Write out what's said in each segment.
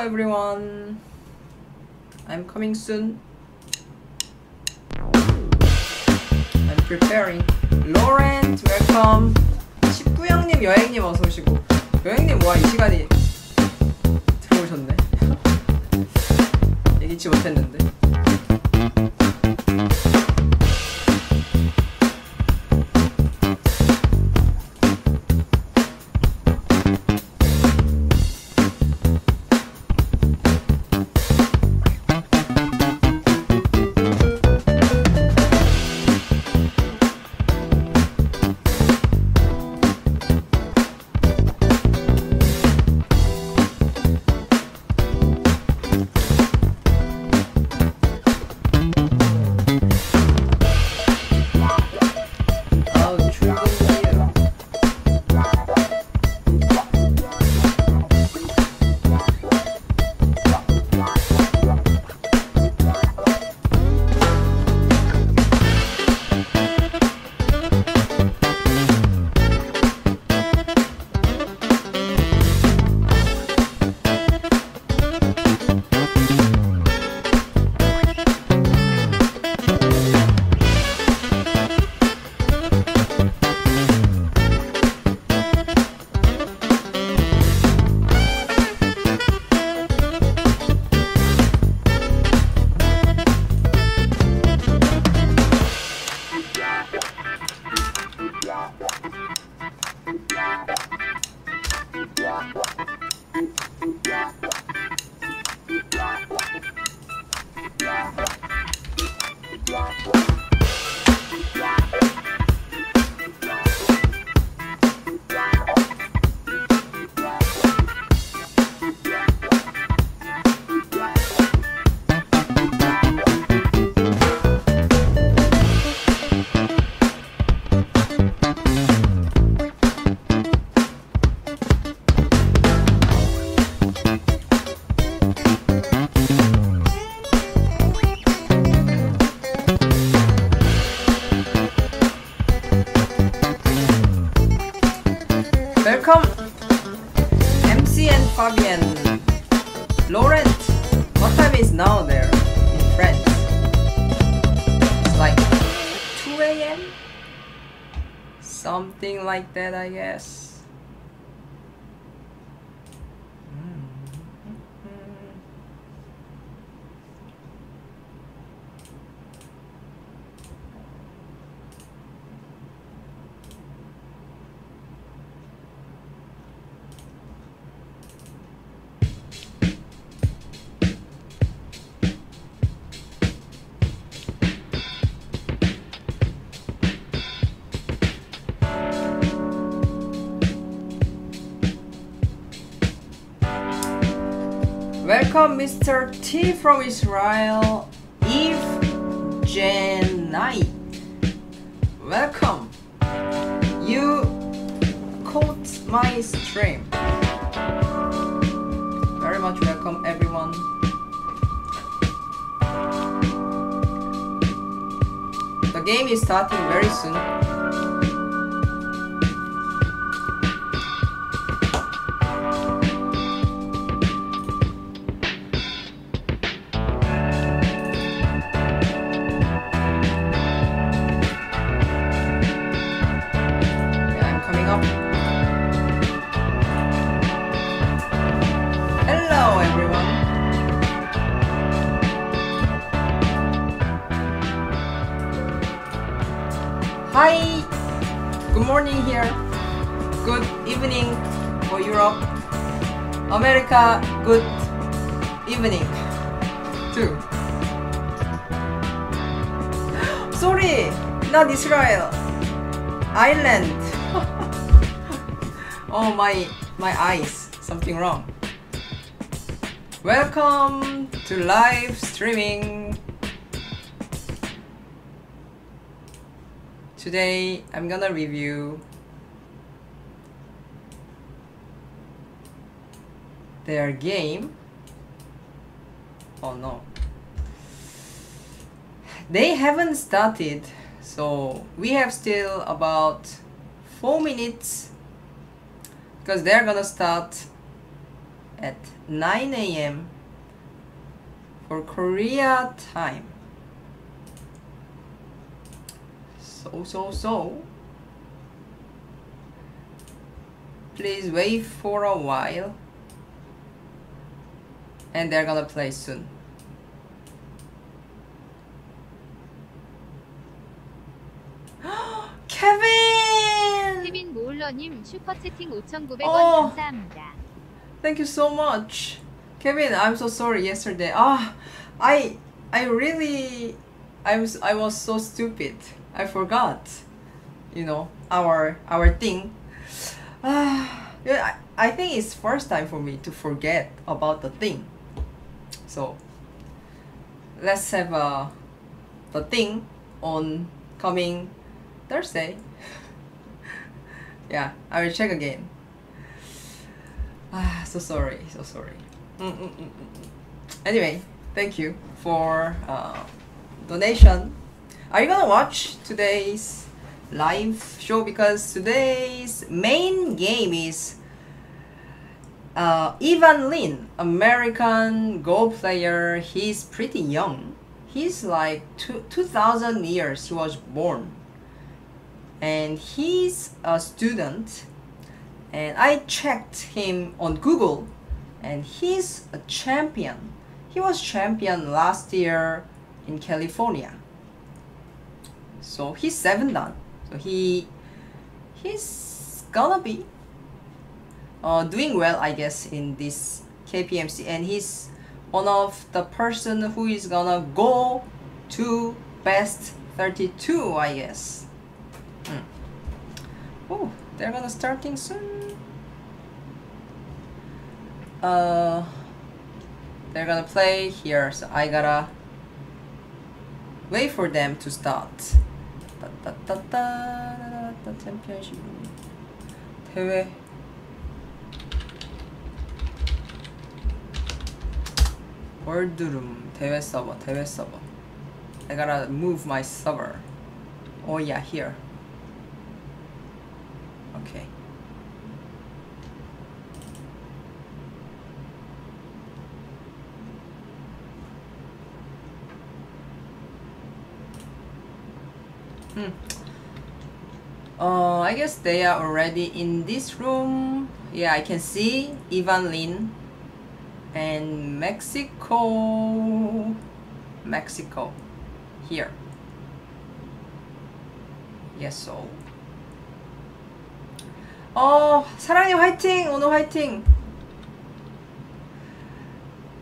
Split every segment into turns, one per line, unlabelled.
Everyone. I'm coming soon. I'm preparing. Laurent, welcome. 19형님, 여행님 어서 오시고. 여행님 와 이 시간이 like that, I guess. From Israel, Eve Janite. Welcome. You caught my stream. Very much welcome, everyone. The game is starting very soon. Good evening too. Sorry, not Israel. Island. oh my my eyes. Something wrong. Welcome to live streaming. Today I'm gonna review their game. Oh no. They haven't started, so we have still about four minutes because they're gonna start at 9 a.m. for Korea time. So, so, so. Please wait for a while And they're gonna play soon. Kevin!
케빈 모울러님 슈퍼채팅 5,900원
어.
감사합니다.
Thank you so much. Kevin, I'm so sorry yesterday. Ah, I I really I was I was so stupid. I forgot. You know, our our thing. Ah, yeah, I, I think it's first time for me to forget about the thing. So, let's have uh, the thing on coming Thursday. yeah, I will check again. Ah, so sorry, so sorry. Mm, mm, mm, mm, mm. Anyway, thank you for uh, donation. Are you gonna watch today's live show? Because today's main game is uh, Ivan Lin, American Go player. He's pretty young. He's like two, 2000 years he was born. And he's a student and I checked him on Google and he's a champion. He was champion last year in California. So he's seven dan. So he he's gonna be uh, doing well, I guess, in this KPMC. And he's one of the person who is gonna go to best 32, I guess. Mm. Oh, they're gonna starting soon. Uh, they're gonna play here, so I gotta wait for them to start. Da, da, da, da, da, da, championship. 대회 월드룸 대회 서버 대회 서버 I gotta move my server oh yeah here okay Hmm. Uh, I guess they are already in this room. Yeah, I can see Ivan Lin and Mexico. Mexico. Here. Yes, so. 어, 사랑님 화이팅! 오늘 화이팅!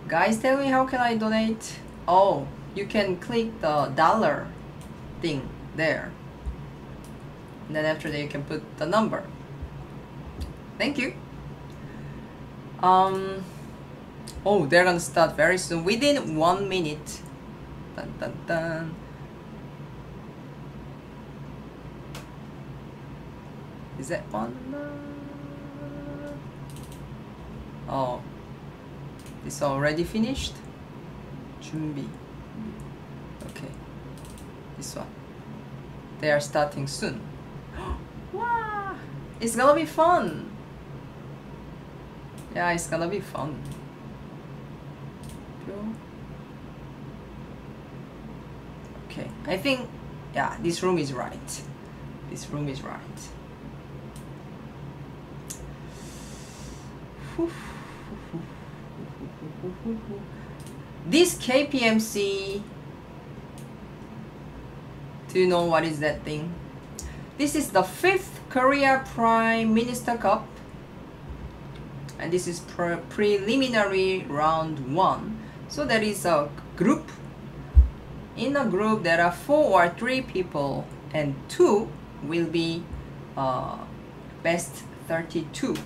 Guys, tell me how can I donate? Oh, you can click the dollar thing there. And then after that you can put the number. Thank you. Um Oh, they're gonna start very soon. Within one minute. Dun, dun, dun. Is that one? Oh. it's already finished? 준비. Okay. This one. They are starting soon. wow! It's gonna be fun! Yeah, it's gonna be fun. Okay, I think, yeah, this room is right. This room is right. This KPMC do you know what is that thing? This is the fifth Korea Prime Minister Cup. And this is pre preliminary round one. So there is a group. In a group, there are four or three people, and two will be uh, best 32.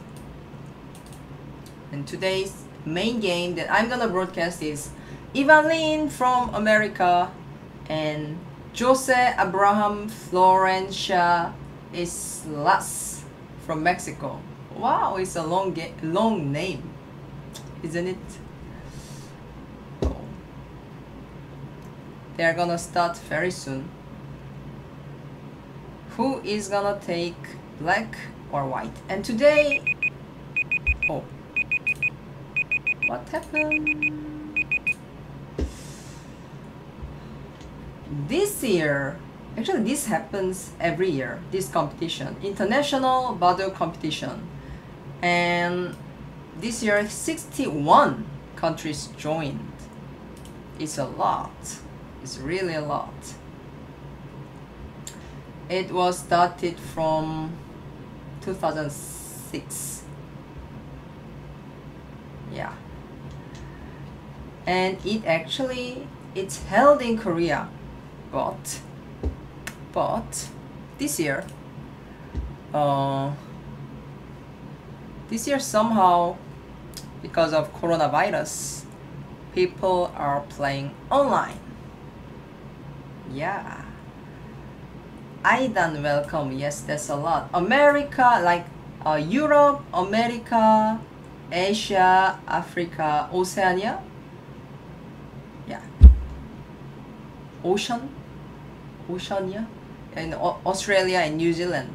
And today's main game that I'm gonna broadcast is Lin from America and Jose Abraham Florencia Islas from Mexico. Wow, it's a long long name, isn't it? Oh. They are gonna start very soon. Who is gonna take black or white? And today, oh, What happened? This year, actually this happens every year, this competition, international Baduk competition. And this year 61 countries joined. It's a lot. It's really a lot. It was started from 2006. Yeah. And it actually it's held in Korea, but but this year uh, this year somehow because of coronavirus people are playing online yeah. I done welcome yes that's a lot. America like uh, Europe America Asia Africa Oceania? Yeah. Ocean? Oceania? And Au- Australia and New Zealand.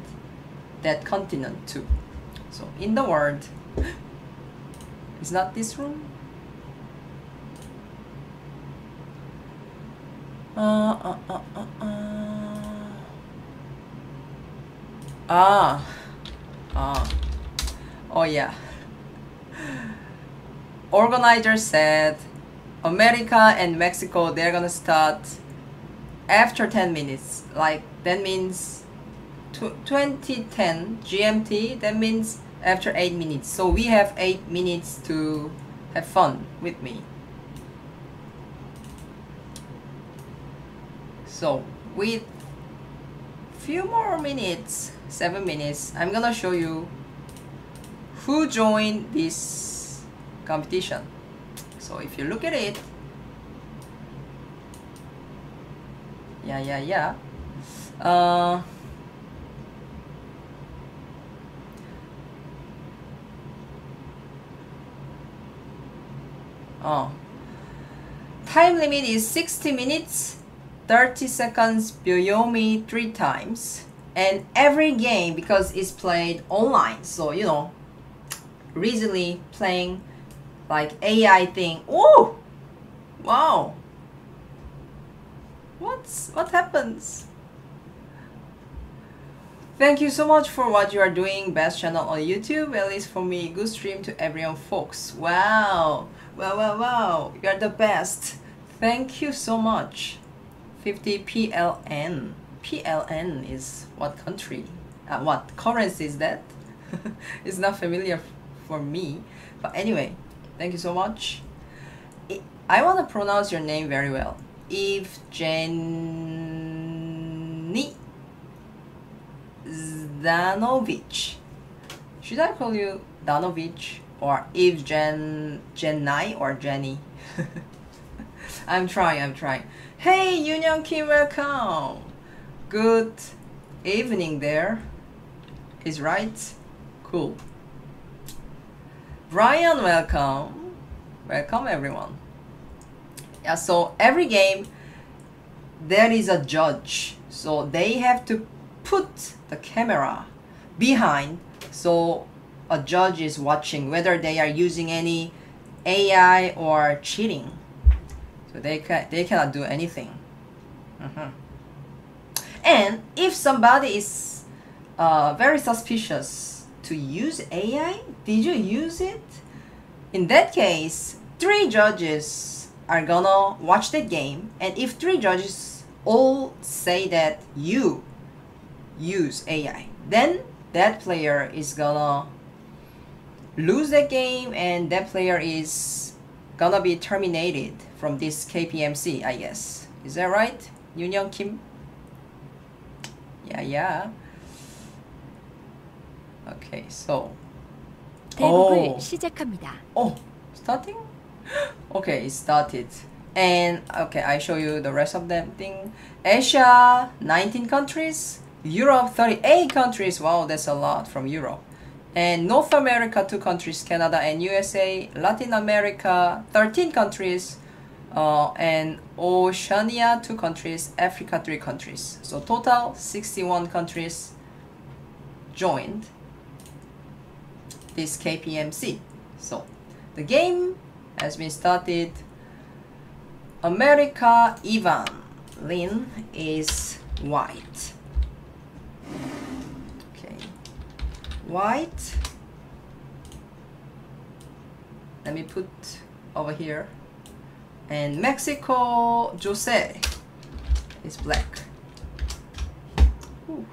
That continent too. So in the world is not this room uh, uh, uh, uh, ah. Ah. Oh yeah. Organizer said America and Mexico they're gonna start after 10 minutes. Like that means 2010 GMT that means after 8 minutes. So we have 8 minutes to have fun with me so with few more minutes 7 minutes I'm gonna show you who joined this competition. So if you look at it yeah yeah yeah. Uh, oh. Time limit is 60 minutes 30 seconds Byoyomi three times and every game because it's played online so you know recently playing like AI thing oh wow What's what happens? Thank you so much for what you are doing. Best channel on YouTube. At least for me, good stream to everyone, folks. Wow, wow, wow, wow! You're the best. Thank you so much. 50 PLN. PLN is what country? Uh, what currency is that? it's not familiar for me. But anyway, thank you so much. I- want to pronounce your name very well. Evgeny Zdanovic. Should I call you Danovich or Evgen Jenai or Jenny? I'm trying, I'm trying. Hey, Union Kim, welcome. Good evening there. Is right? Cool. Brian, welcome. Welcome everyone. Yeah, so every game there is a judge. So they have to put the camera behind so a judge is watching whether they are using any AI or cheating. So they can they cannot do anything. Mhm. And if somebody is uh, very suspicious to use AI, did you use it? In that case, three judges are gonna watch the game, and if three judges all say that you use AI, then that player is gonna lose the game, and that player is gonna be terminated from this KPMC, I guess. Is that right, Yoon Kim? Yeah, yeah. Okay, so
대국을
오.
시작합니다.
Oh, starting? Okay, it started. And okay, I show you the rest of them thing. Asia, 19 countries. Europe, 38 countries. Wow, that's a lot from Europe. And North America, two countries, Canada and USA. Latin America, 13 countries. Uh, and Oceania, two countries. Africa, three countries. So total 61 countries joined this KPMC. So the game has been started. America Ivan Lin is white. Okay, white. Let me put over here. And Mexico Jose is black. Ooh.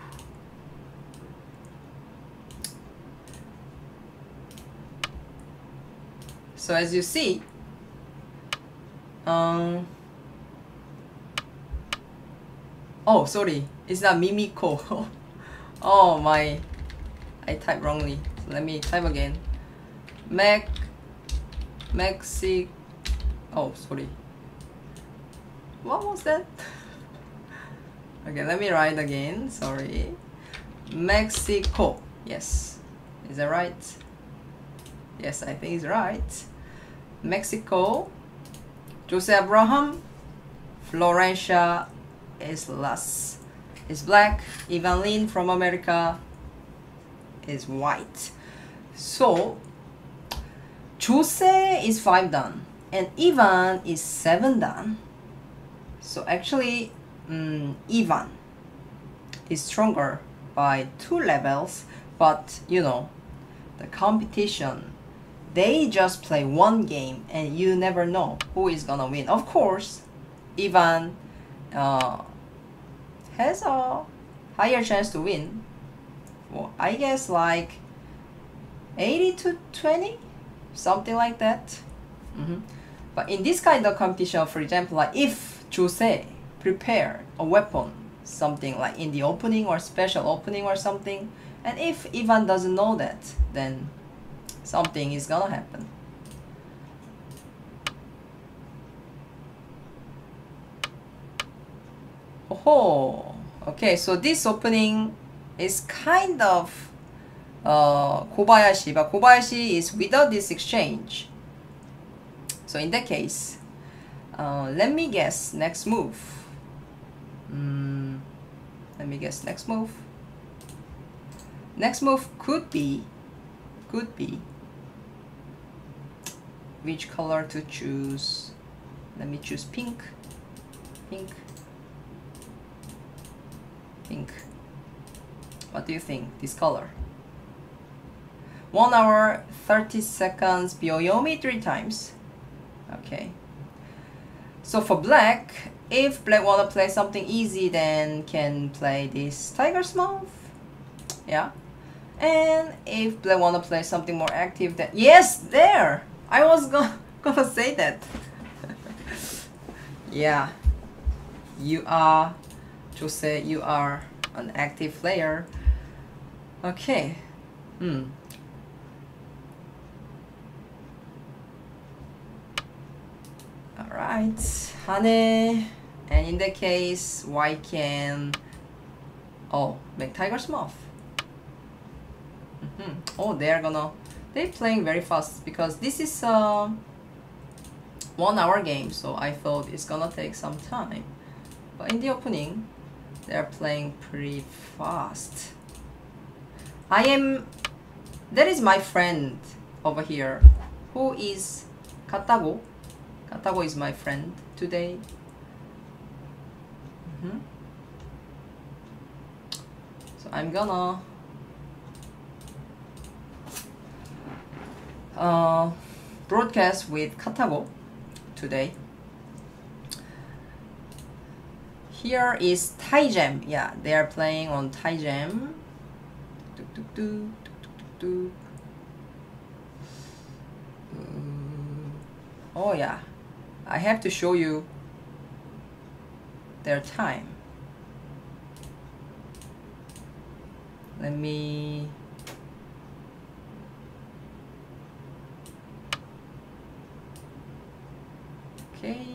So as you see, um, oh sorry, it's not Mimiko. oh my, I typed wrongly. So let me type again. Mac, Mexi, oh sorry. What was that? okay, let me write again. Sorry. Mexico. Yes, is that right? Yes, I think it's right. Mexico, Jose Abraham, Florencia Islas is black, Ivan Lin from America is white. So, Jose is 5 dan and Ivan is 7 dan. So actually, um, Ivan is stronger by 2 levels, but you know, the competition they just play one game and you never know who is gonna win. Of course, Ivan uh, has a higher chance to win. Well, I guess like 80 to 20, something like that. Mm -hmm. But in this kind of competition, for example, like if Jose prepare a weapon, something like in the opening or special opening or something, and if Ivan doesn't know that, then something is gonna happen. Oh, okay, so this opening is kind of uh, Kobayashi, but Kobayashi is without this exchange. So in that case, uh, let me guess next move. Mm, let me guess next move. Next move could be, could be which color to choose let me choose pink pink pink what do you think this color 1 hour 30 seconds Byoyomi three times okay so for black if black wanna play something easy then can play this tiger's mouth yeah and if black wanna play something more active then yes there I was gonna, gonna say that. yeah. You are, Jose, you are an active player. Okay. Hmm. Alright, Hane. And in the case, why can... Oh, make Tiger's Mouth. Mm -hmm. Oh, they're gonna they're playing very fast because this is a one hour game so I thought it's gonna take some time but in the opening they're playing pretty fast I am that is my friend over here who is KataGo KataGo is my friend today mm -hmm. so I'm gonna uh, broadcast with KataGo today. Here is Tygem. Yeah, they are playing on Tygem. Oh yeah, I have to show you their time. Let me Okay.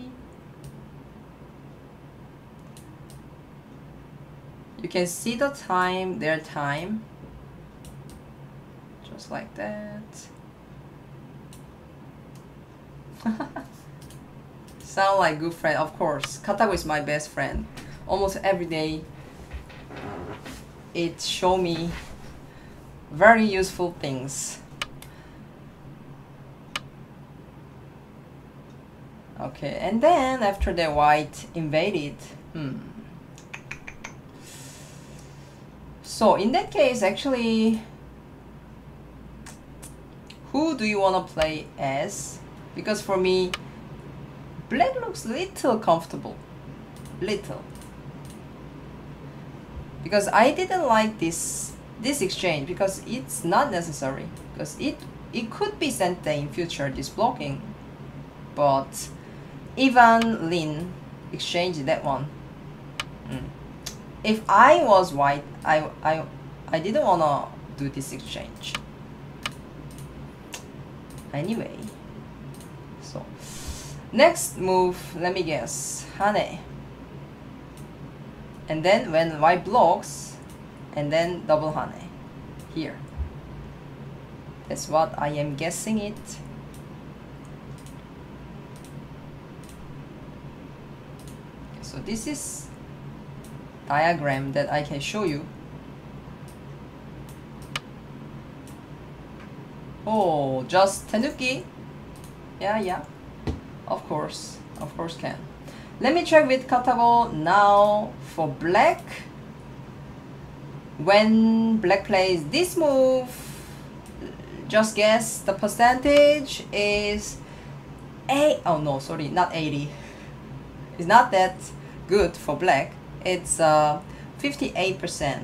You can see the time, their time. Just like that. Sound like good friend, of course. KataGo is my best friend. Almost every day it show me very useful things. Okay, and then after the white invaded. Hmm. So in that case, actually, who do you want to play as? Because for me, black looks little comfortable. Little. Because I didn't like this this exchange because it's not necessary. Because it it could be sent in future this blocking. But Ivan Lin exchanged that one. Mm. If I was white, I I I didn't wanna do this exchange. Anyway, next move, let me guess, Hane. And then when white blocks, and then double Hane here. That's what I am guessing it. So this is diagram that I can show you. Oh, just Tenuki? Yeah, yeah. Of course, of course can. Let me check with KataGo now for black. When black plays this move, just guess the percentage is 8 oh no sorry not 80 it's not that good for black it's uh, 58%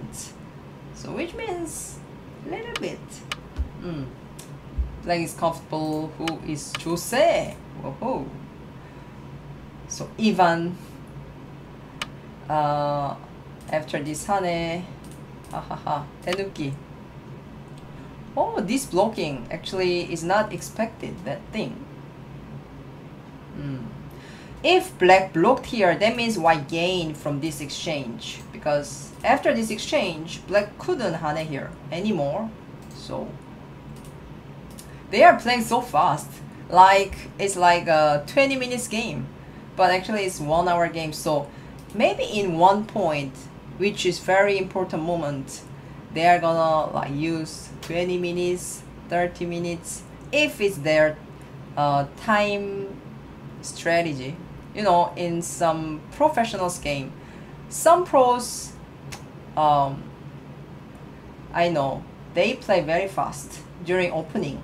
so which means a little bit mm. black is comfortable who is Jose Whoa. so Ivan uh, after this Hane ha Tenuki oh this blocking actually is not expected that thing. Mm. if black blocked here that means white gained from this exchange? Because after this exchange black couldn't hane here anymore. So they are playing so fast like it's like a 20 minutes game but actually it's one hour game. So maybe in one point which is very important moment they are gonna like use 20 minutes 30 minutes if it's their uh, time strategy. You know in some professionals game some pros um, I know they play very fast during opening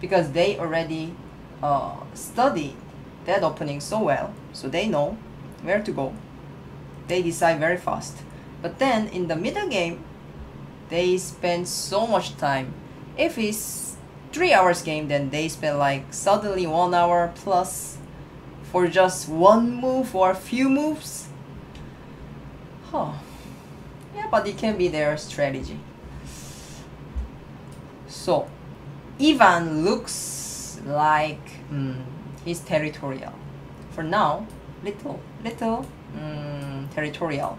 because they already uh, studied that opening so well so they know where to go they decide very fast but then in the middle game they spend so much time. If it's three hours game, then they spend like suddenly one hour plus for just one move or a few moves. Huh. Yeah, but it can be their strategy. So, Ivan looks like mm, he's territorial. For now, little, little mm, territorial.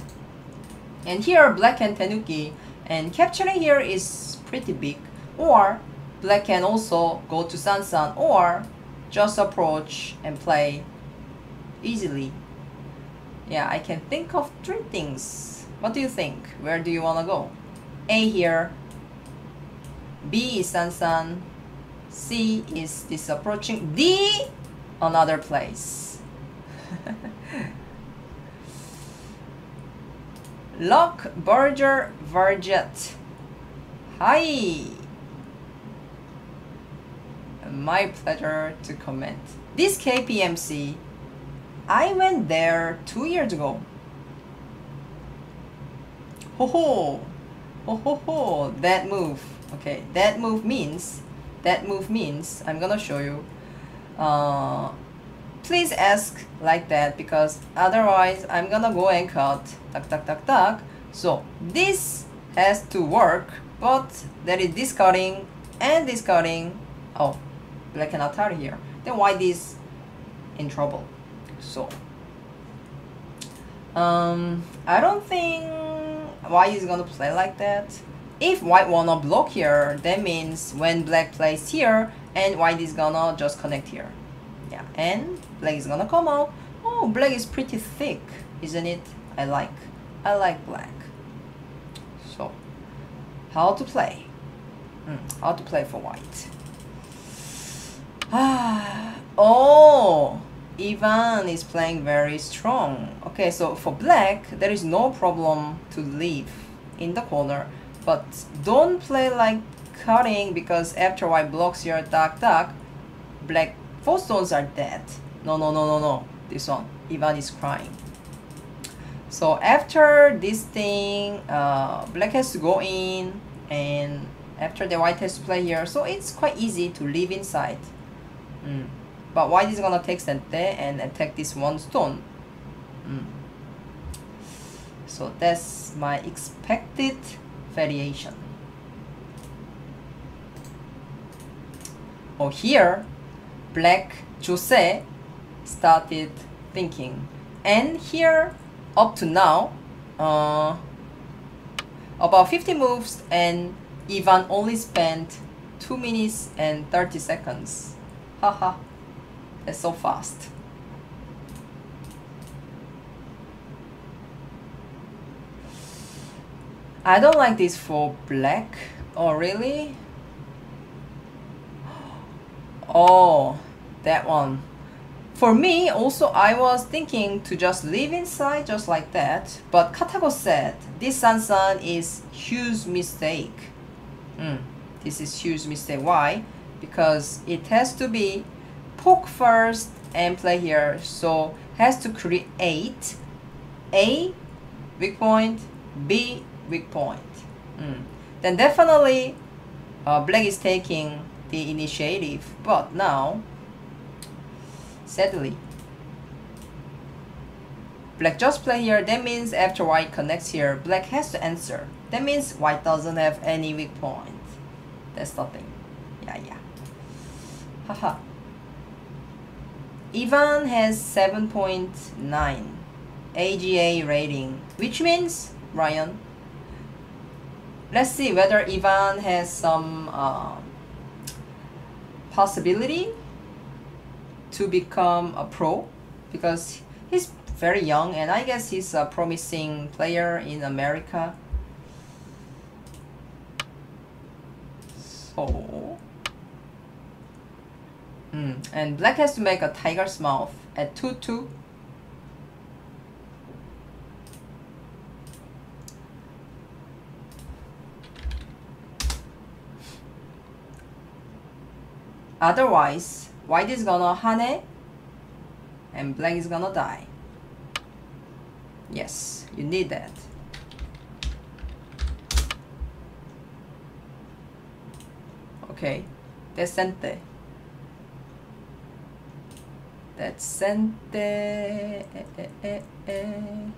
And here, Black and Tenuki. And capturing here is pretty big. Or black can also go to Sansan or just approach and play easily. Yeah I can think of three things. What do you think? Where do you want to go? A here. B is Sansan C is this approaching D another place Lock Berger Varjet. Hi! My pleasure to comment. This KPMC, I went there two years ago. Ho ho! Ho ho ho! That move. Okay, that move means, that move means, I'm gonna show you. Uh, please ask like that because otherwise I'm gonna go and cut tuck tuck tuck tuck so this has to work but there is discarding and discarding oh black and Atari here. Then white is in trouble? So um I don't think why is gonna play like that if white wanna block here that means when black plays here and white is gonna just connect here. Yeah and black is gonna come out. Oh black is pretty thick isn't it? I like I like black. So how to play? Mm, how to play for white? Ah oh Ivan is playing very strong. Okay, so for black, there is no problem to leave in the corner. But don't play like cutting because after white blocks your dark dark, black four stones are dead. No, no, no, no, no. This one. Ivan is crying. So after this thing, uh, black has to go in and after the white has to play here. So it's quite easy to live inside. Mm. But white is gonna take Sente and attack this one stone. Mm. So that's my expected variation. Oh, here, black Jose started thinking. And here, up to now, uh, about 50 moves and Ivan only spent 2 minutes and 30 seconds. Haha, that's so fast. I don't like this for black. Oh, really? Oh, that one. For me, also, I was thinking to just live inside just like that. But KataGo said, this Sansan is huge mistake. Mm, this is huge mistake. Why? Because it has to be poke first and play here. So has to create A, weak point, B, weak point. Mm. Then definitely uh, black is taking the initiative. But now, sadly, black just play here. That means after white connects here, black has to answer. That means white doesn't have any weak point. That's nothing. Yeah, yeah. Haha. Ivan has 7.9 AGA rating, which means, Ryan, let's see whether Ivan has some uh, possibility to become a pro because he's very young and I guess he's a promising player in America. So, mm, and black has to make a tiger's mouth at 2-2. Otherwise, white is gonna hane and black is gonna die. Yes, you need that. Okay. Eh, eh, eh, eh.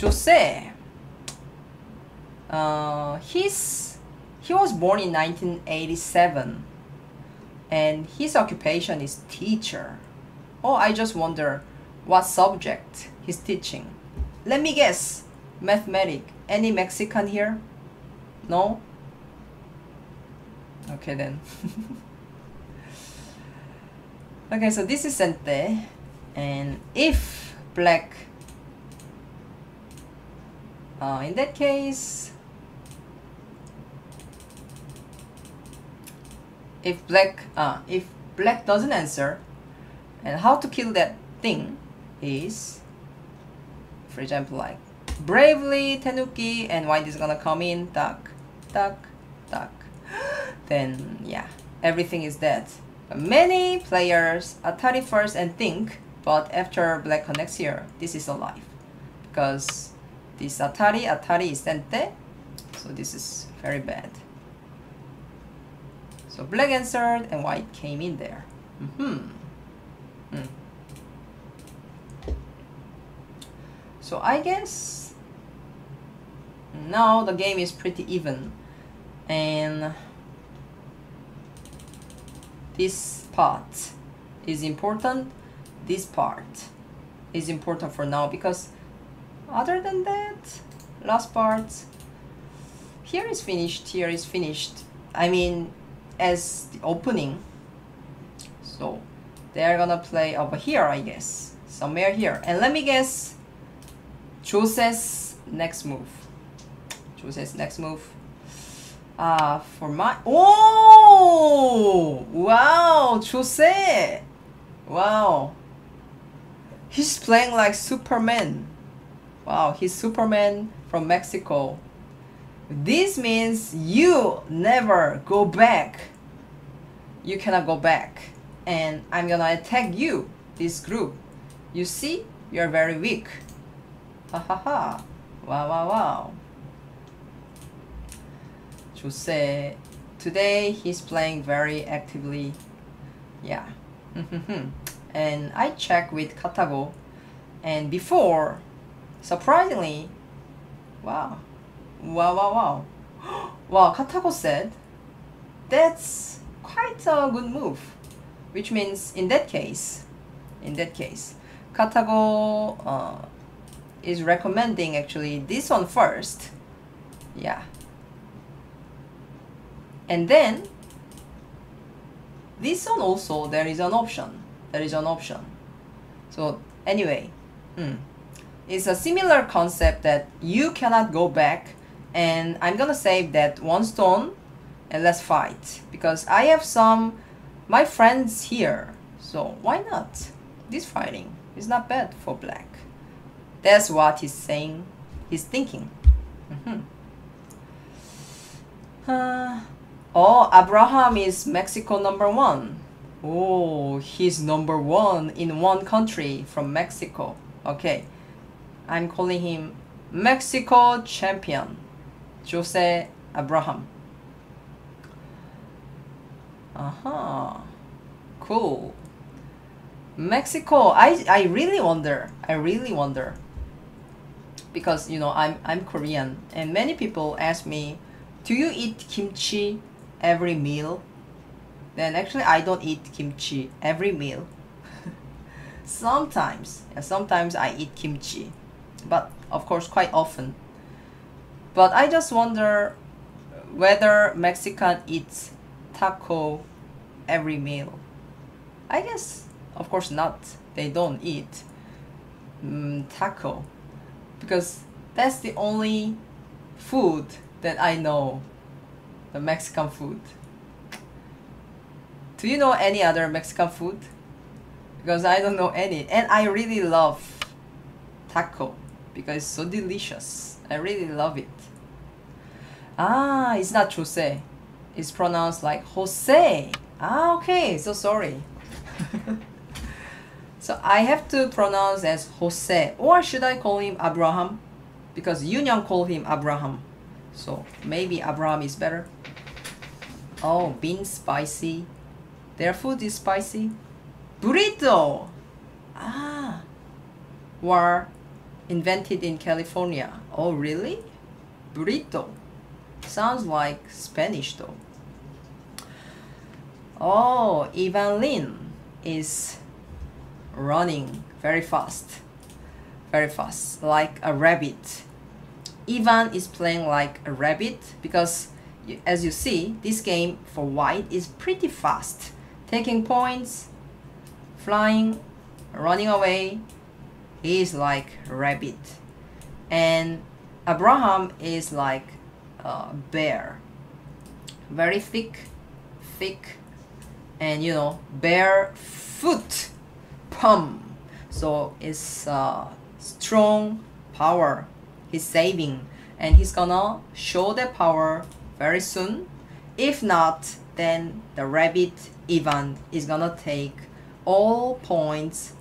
Jose. Uh, he's he was born in 1987 and his occupation is teacher. Oh, I just wonder what subject he's teaching. Let me guess. Mathematics. Any Mexican here? No? Okay then. okay, so this is Sente. And if black, uh, in that case, if black uh, if black doesn't answer and how to kill that thing is for example like bravely tenuki and white is gonna come in duck duck duck then yeah everything is dead. Many players atari first and think but after black connects here this is alive. Because this atari atari is sente so this is very bad so black answered and white came in there. Mm -hmm. mm. So I guess now the game is pretty even and this part is important this part is important for now because other than that last part here is finished here is finished I mean as the opening. So they're gonna play over here, I guess. Somewhere here. And let me guess Jose's next move. Jose's next move. Uh, for my... Oh! Wow! Jose! Wow! He's playing like Superman. Wow, he's Superman from Mexico. This means you never go back. You cannot go back. And I'm gonna attack you, this group. You see, you're very weak. Ha ha ha. Wow, wow, wow. Jose, today he's playing very actively. Yeah. and I check with KataGo, and before, surprisingly, wow, wow, wow, wow, wow, KataGo said that's quite a good move, which means in that case, in that case, KataGo uh, is recommending actually this one first, yeah, and then this one also there is an option. There is an option. So anyway hmm, it's a similar concept that you cannot go back and I'm gonna save that one stone and let's fight because I have some my friends here so why not this fighting is not bad for black that's what he's saying he's thinking mm -hmm. uh, Oh, Abraham is Mexico number one. Oh, he's number one in one country from Mexico. Okay, I'm calling him Mexico champion, Jose Abraham. Uh-huh. Cool. Mexico, I, I really wonder. I really wonder. Because, you know, I'm, I'm Korean and many people ask me, do you eat kimchi every meal, then actually I don't eat kimchi every meal. sometimes, sometimes I eat kimchi, but of course quite often. But I just wonder whether Mexican eats taco every meal. I guess, of course not. They don't eat mm, taco because that's the only food that I know the Mexican food. Do you know any other Mexican food? Because I don't know any. And I really love taco because it's so delicious. I really love it. Ah, it's not Jose. It's pronounced like Jose. Ah, okay. So sorry. so I have to pronounce as Jose. Or should I call him Abraham? Because Union call him Abraham. So maybe Abraham is better. Oh, bean spicy. Their food is spicy. Burrito! Ah, were invented in California. Oh, really? Burrito. Sounds like Spanish though. Oh, Ivan Lin is running very fast. Very fast, like a rabbit. Ivan is playing like a rabbit because as you see, this game for white is pretty fast. Taking points, flying, running away, he is like rabbit. And Abraham is like a bear. Very thick, thick, and you know, bare foot, palm. So it's uh, strong power he's saving and he's gonna show that power very soon. If not, then the rabbit Ivan is gonna take all points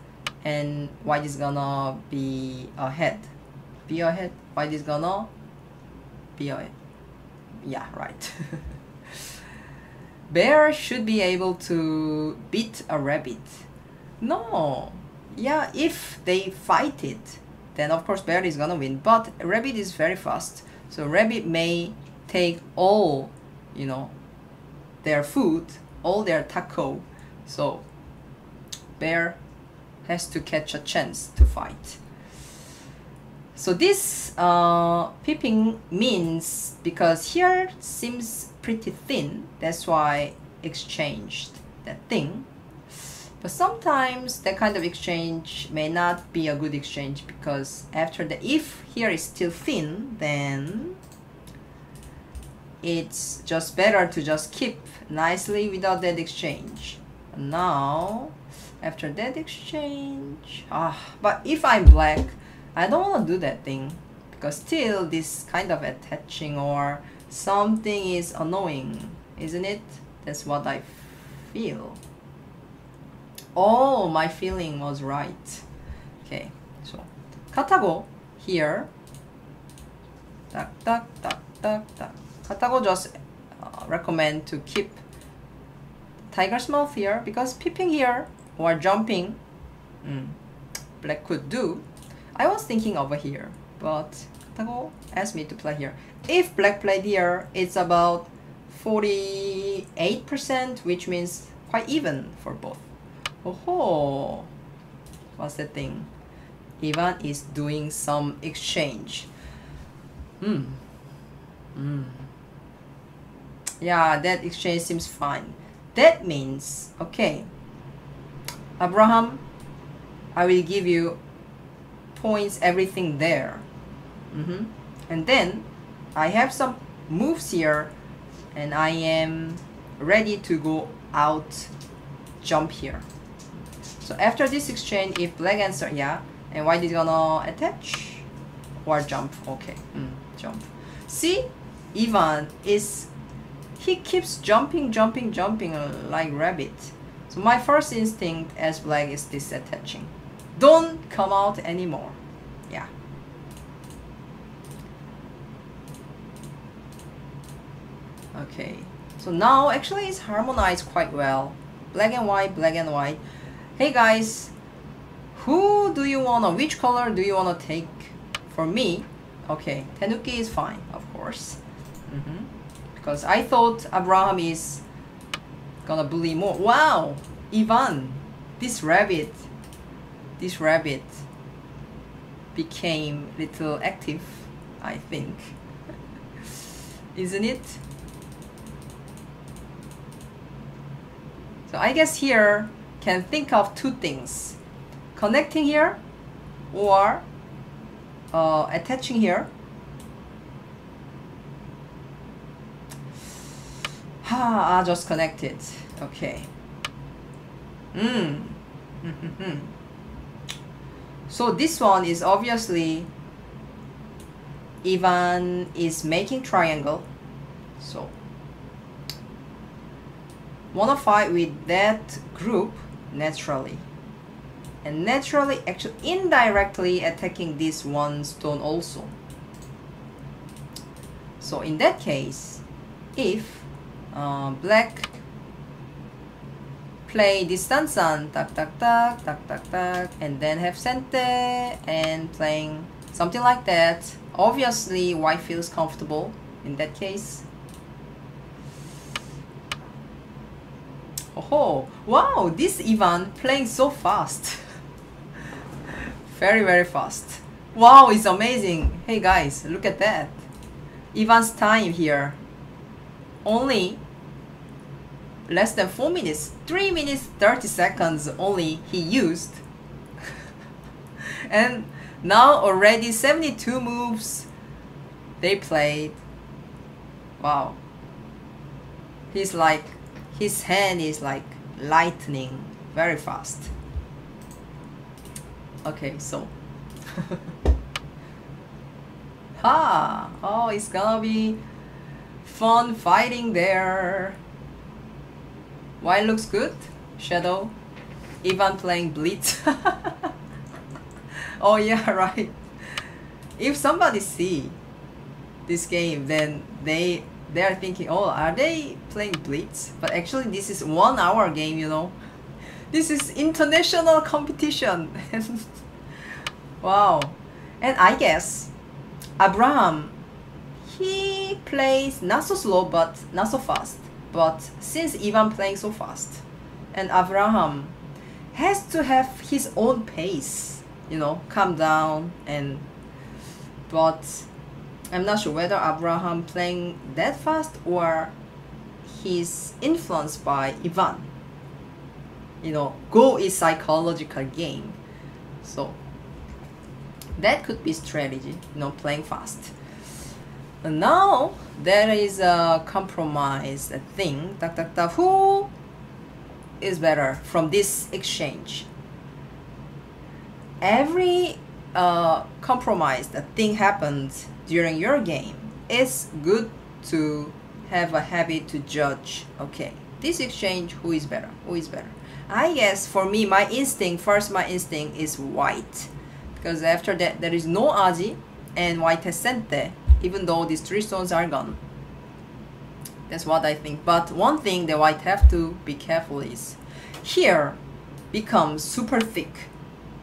and white is gonna be ahead. Be ahead. White is gonna be ahead. Yeah, right. Bear should be able to beat a rabbit. No. Yeah, if they fight it, then of course bear is gonna win. But rabbit is very fast. So rabbit may take all, you know, their food, all their taco. So bear has to catch a chance to fight. So this uh, peeping means because here seems pretty thin, that's why exchanged that thing. But sometimes that kind of exchange may not be a good exchange because after the if here is still thin, then it's just better to just keep nicely without that exchange. Now, after that exchange ah but if i'm black i don't want to do that thing because still this kind of attaching or something is annoying isn't it? That's what i feel. Oh my feeling was right. Okay so KataGo here. Tak tak tak tak tak. KataGo just uh, recommend to keep tiger's mouth here because peeping here or jumping mm, black could do. I was thinking over here but KataGo asked me to play here. If black played here it's about 48% which means quite even for both. Oh ho! what's the thing? Ivan is doing some exchange. Hmm. Hmm. Yeah that exchange seems fine. That means okay. Abraham I will give you points everything there mm-hmm. and then I have some moves here and I am ready to go out jump here. So after this exchange if black answer yeah and white is gonna attach or jump okay mm, jump. See Ivan is he keeps jumping jumping jumping like rabbit. So my first instinct as black is disattaching don't come out anymore. Yeah okay. So now actually it's harmonized quite well. Black and white black and white. Hey guys. Who do you wanna which color do you wanna take for me? Okay tenuki is fine of course. Mm -hmm. because I thought Abraham is gonna bully more. Wow! Ivan this rabbit this rabbit became little active I think. Isn't it so I guess here can think of two things. Connecting here or uh, attaching here. Ah, I just connected. Okay. Mm. so this one is obviously Ivan is making triangle. So fight with that group naturally. And naturally actually indirectly attacking this one stone also. So in that case if uh, black play this distansan tak tak tak tak tak tak and then have sente and playing something like that obviously white feels comfortable in that case oh wow this Ivan playing so fast. Very very fast. Wow it's amazing. Hey guys look at that. Ivan's time here. Only less than 4 minutes 3 minutes 30 seconds only he used. And now already 72 moves they played. Wow. He's like his hand is like lightning very fast. Okay so. Ha! Oh it's gonna be fun fighting there. Why looks good shadow. Ivan playing blitz oh yeah right. If somebody see this game then they they are thinking oh are they playing blitz but actually this is one hour game you know. This is international competition. Wow. And i guess abraham he plays not so slow but not so fast. But since ivan playing so fast and abraham has to have his own pace you know calm down and but i'm not sure whether abraham playing that fast or he's influenced by ivan. You know go is psychological game so that could be strategy you know playing fast. And now there is a compromise a thing da, da, da, who is better from this exchange? Every uh, compromise that thing happens during your game, it's good to have a habit to judge. Okay, this exchange, who is better? Who is better? I guess for me, my instinct, first my instinct is white. Because after that, there is no Aji and white has Sente, even though these three stones are gone. That's what I think. But one thing that white have to be careful is, here becomes super thick.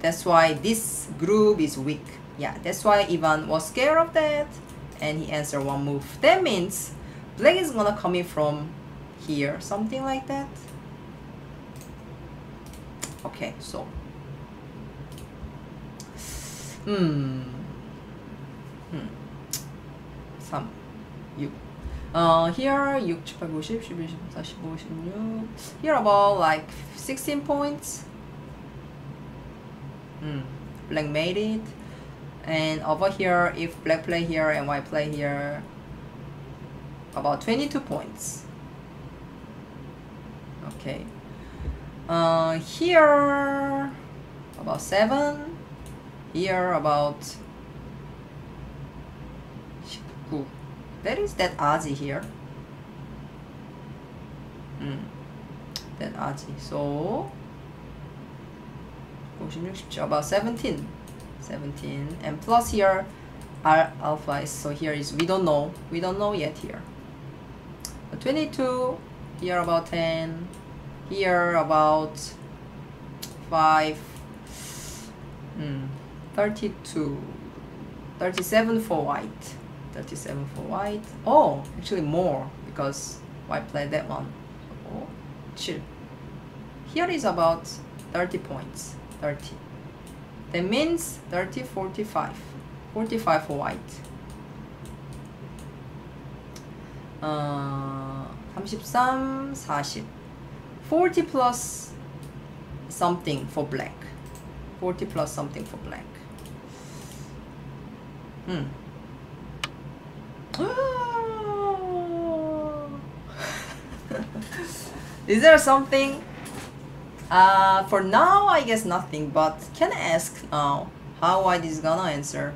That's why this group is weak. Yeah, that's why Ivan was scared of that and he answered one move. That means black is gonna come in from here, something like that. Okay, so. Hmm. Hmm. 3, 6. Uh, here 6, 7, 50, 11, 14, 15, 16. Here about like 16 points. Hmm. Black made it. And over here, if black play here and white play here, about 22 points. Okay. Uh, here, about 7. Here, about 19. There is that Aji here. Mm. That Aji. So, 56, about 17. 17 and plus here our alpha so here is we don't know we don't know yet here 22 here about 10 here about 5 mm, 32 37 for white 37 for white. Oh actually more because white played that one? Oh chill here is about 30 points 30 that means 30 45 45 for white 어, 33 40 40 plus something for black 40 plus something for black hmm Is there something? Uh, for now, I guess nothing, but can I ask now how white is gonna answer?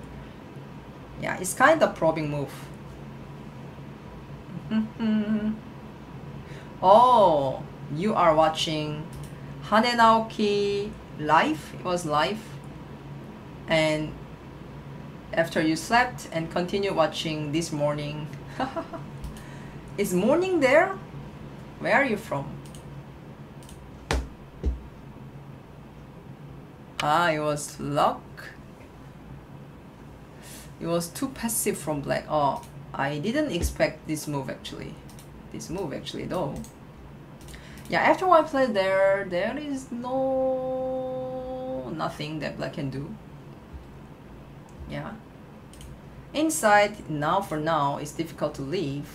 Yeah, it's kind of probing move. Oh, you are watching Hane live? It was live. And after you slept and continue watching this morning. Is morning there? Where are you from? Ah, it was luck. It was too passive from black. Oh, I didn't expect this move actually. This move actually though. Yeah, after I play there, there is no nothing that black can do. Yeah. Inside, now for now, it's difficult to leave.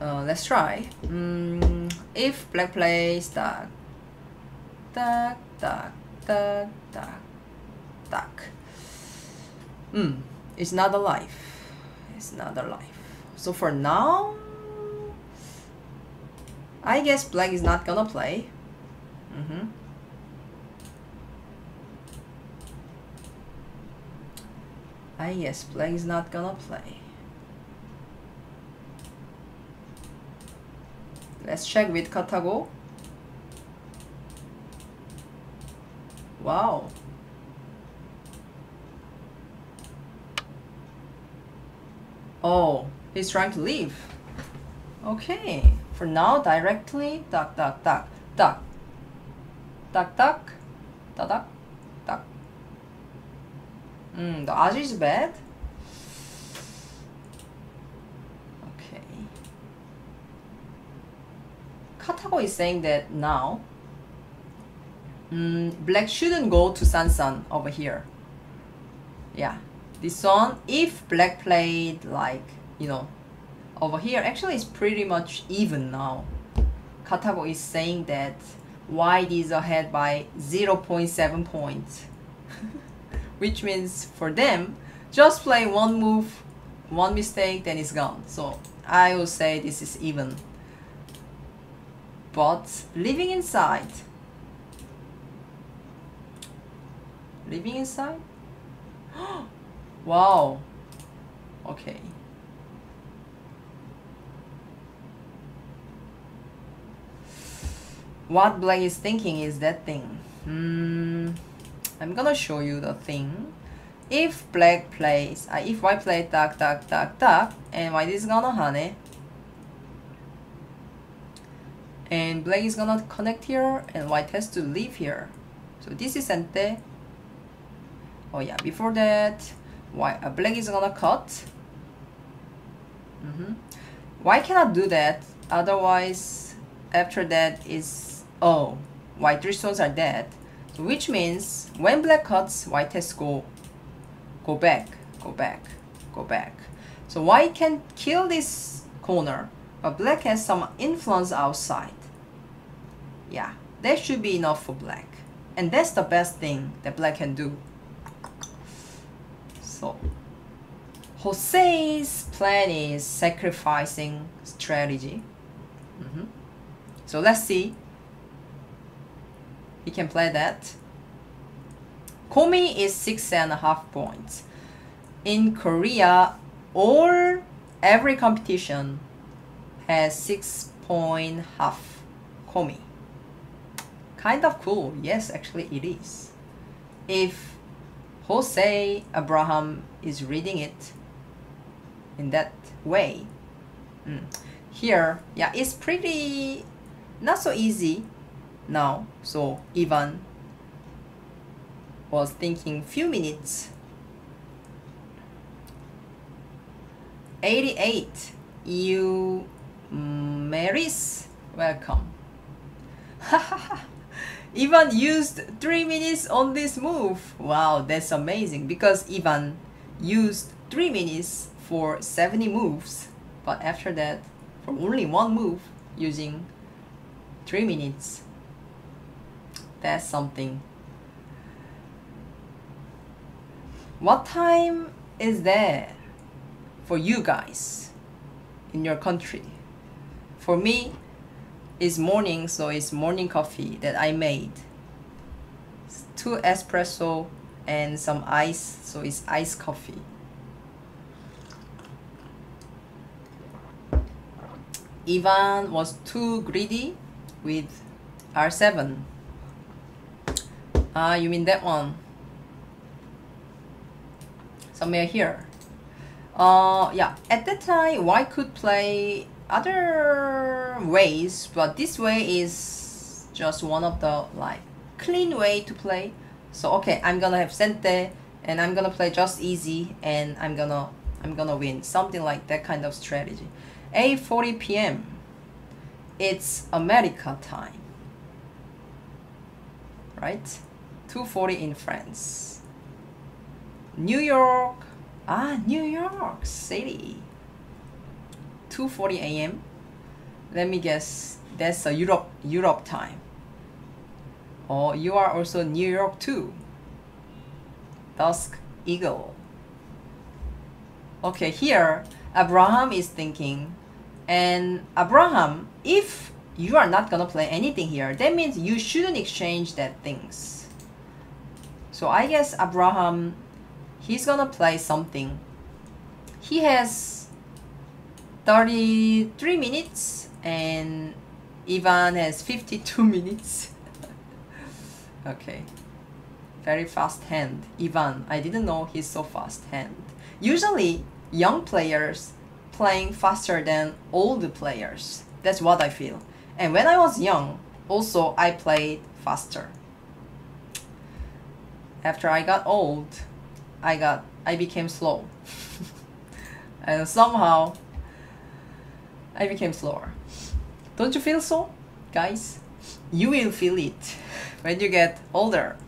Uh, let's try. Mm, if black plays duck, duck, duck, duck, duck, duck. Hmm, it's not alive. It's not alive. So for now, I guess black is not gonna play. Mm -hmm. I guess black is not gonna play. Let's check with KataGo. Wow. Oh, he's trying to leave. Okay. For now, directly, duck, duck, duck, duck. Duck, duck, duck, duck, duck. Hmm, the Aji is bad. Okay. KataGo is saying that now, mm, black shouldn't go to Sansan over here. Yeah, this one, if black played like, you know, over here actually it's pretty much even now. KataGo is saying that white is ahead by 0.7 points. Which means for them, just play one move one mistake, then it's gone. So I will say this is even. But living inside. Living inside? wow. Okay. What Black is thinking is that thing. Hmm. I'm gonna show you the thing. If black plays, uh, if white plays dark, dark, dark, dark, and white is gonna hane, and black is gonna connect here, and white has to leave here. So this is sente. Oh yeah, before that, white, uh, black is gonna cut. Mm -hmm. White cannot do that, otherwise after that is, oh, white three stones are dead which means when black cuts, white has go, go back, go back, go back. So white can kill this corner, but black has some influence outside. Yeah, that should be enough for black. And that's the best thing that black can do. So, Jose's plan is sacrificing strategy. Mm -hmm. So let's see he can play that. Komi is six and a half points. In Korea, all every competition has six point half Komi. Kind of cool. Yes, actually it is. If Jose Abraham is reading it in that way. Mm. Here, yeah, it's pretty not so easy now. So Ivan was thinking few minutes. 88. You Maris, welcome. Ivan used 3 minutes on this move. Wow, that's amazing because Ivan used 3 minutes for 70 moves. But after that, for only one move, using 3 minutes that's something. What time is there for you guys in your country? For me, it's morning, so it's morning coffee that I made. Two espresso and some ice, so it's iced coffee. Ivan was too greedy with R7 Ah, you mean that one? Somewhere here. Uh, yeah, at that time, white could play other ways, but this way is just one of the like clean way to play. So okay, I'm gonna have Sente and I'm gonna play just easy and I'm gonna I'm gonna win. Something like that kind of strategy. 8.40 p.m. It's America time. Right? 2.40 in France. New York. Ah, New York City. 2.40 a.m. Let me guess. That's a Europe, Europe time. Or you are also New York too. Dusk Eagle. Okay, here Abraham is thinking, and Abraham, if you are not gonna play anything here, that means you shouldn't exchange that things. So I guess Abraham, he's gonna play something. He has 33 minutes and Ivan has 52 minutes. okay. Very fast hand. Ivan, I didn't know he's so fast hand. Usually, young players playing faster than old players. That's what I feel. And when I was young, also I played faster after I got old, I got I became slow. and somehow I became slower. Don't you feel so, guys? You will feel it when you get older.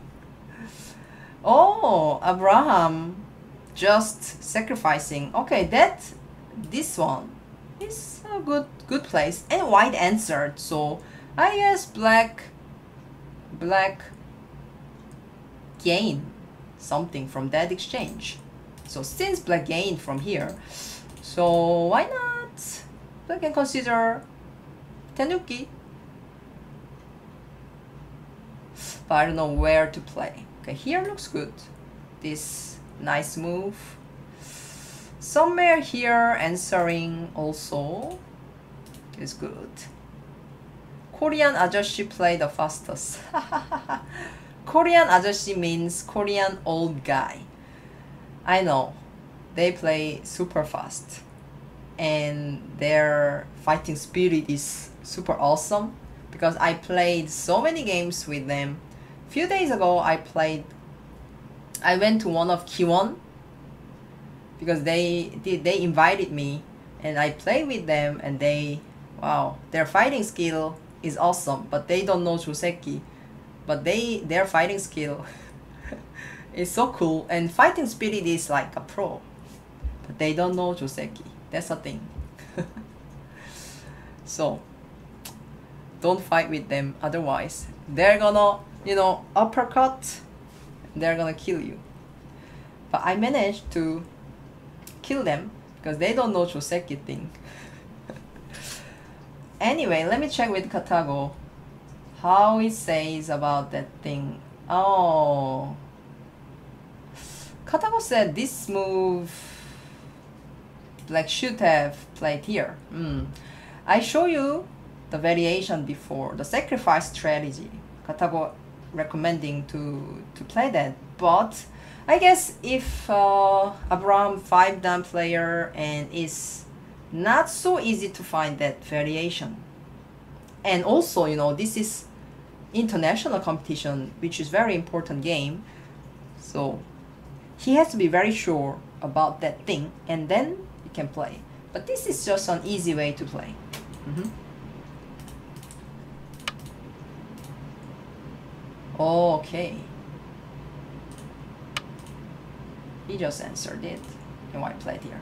Oh, Abraham just sacrificing. Okay, that this one is a good good place. And white answered, so I guess black black gain something from that exchange. So since black gained from here, so why not? Black can consider Tenuki. But I don't know where to play. Okay, here looks good. This nice move. Somewhere here answering also is good. Korean ajoshi play the fastest. Korean ajoshi means Korean old guy. I know. They play super fast. And their fighting spirit is super awesome because I played so many games with them. A Few days ago I played I went to one of Kiwon because they did they invited me and I played with them and they wow their fighting skill is awesome but they don't know Joseki but they their fighting skill is so cool and fighting spirit is like a pro but they don't know Joseki that's the thing. So don't fight with them otherwise they're gonna you know uppercut they're gonna kill you. But I managed to kill them because they don't know Joseki thing. Anyway let me check with KataGo how it says about that thing. Oh. KataGo said this move black should have played here. Mm. I show you the variation before the sacrifice strategy KataGo recommending to to play that. But I guess if uh, Abraham five down player and is not so easy to find that variation. And also you know this is international competition which is very important game. So he has to be very sure about that thing and then you can play. But this is just an easy way to play. Mhm. Okay. He just answered it and white played here.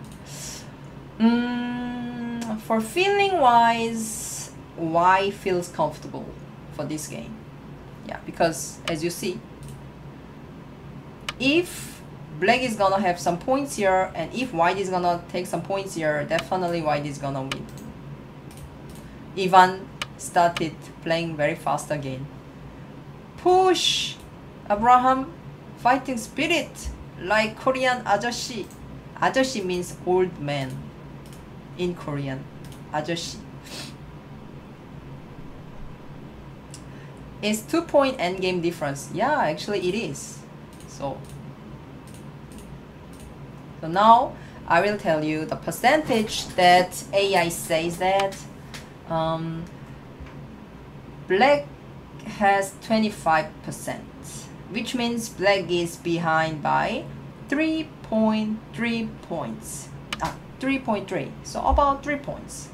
Mm, for feeling wise why feels comfortable for this game? Yeah because as you see if black is gonna have some points here and if white is gonna take some points here definitely white is gonna win. Ivan started playing very fast again push Abraham fighting spirit like Korean 아저씨 아저씨 means old man in Korean 아저씨 It's two point endgame difference. Yeah, actually it is. So, so now I will tell you the percentage that AI says that um, black has 25%, which means black is behind by 3.3 points. Ah, 3.3. So about 3 points.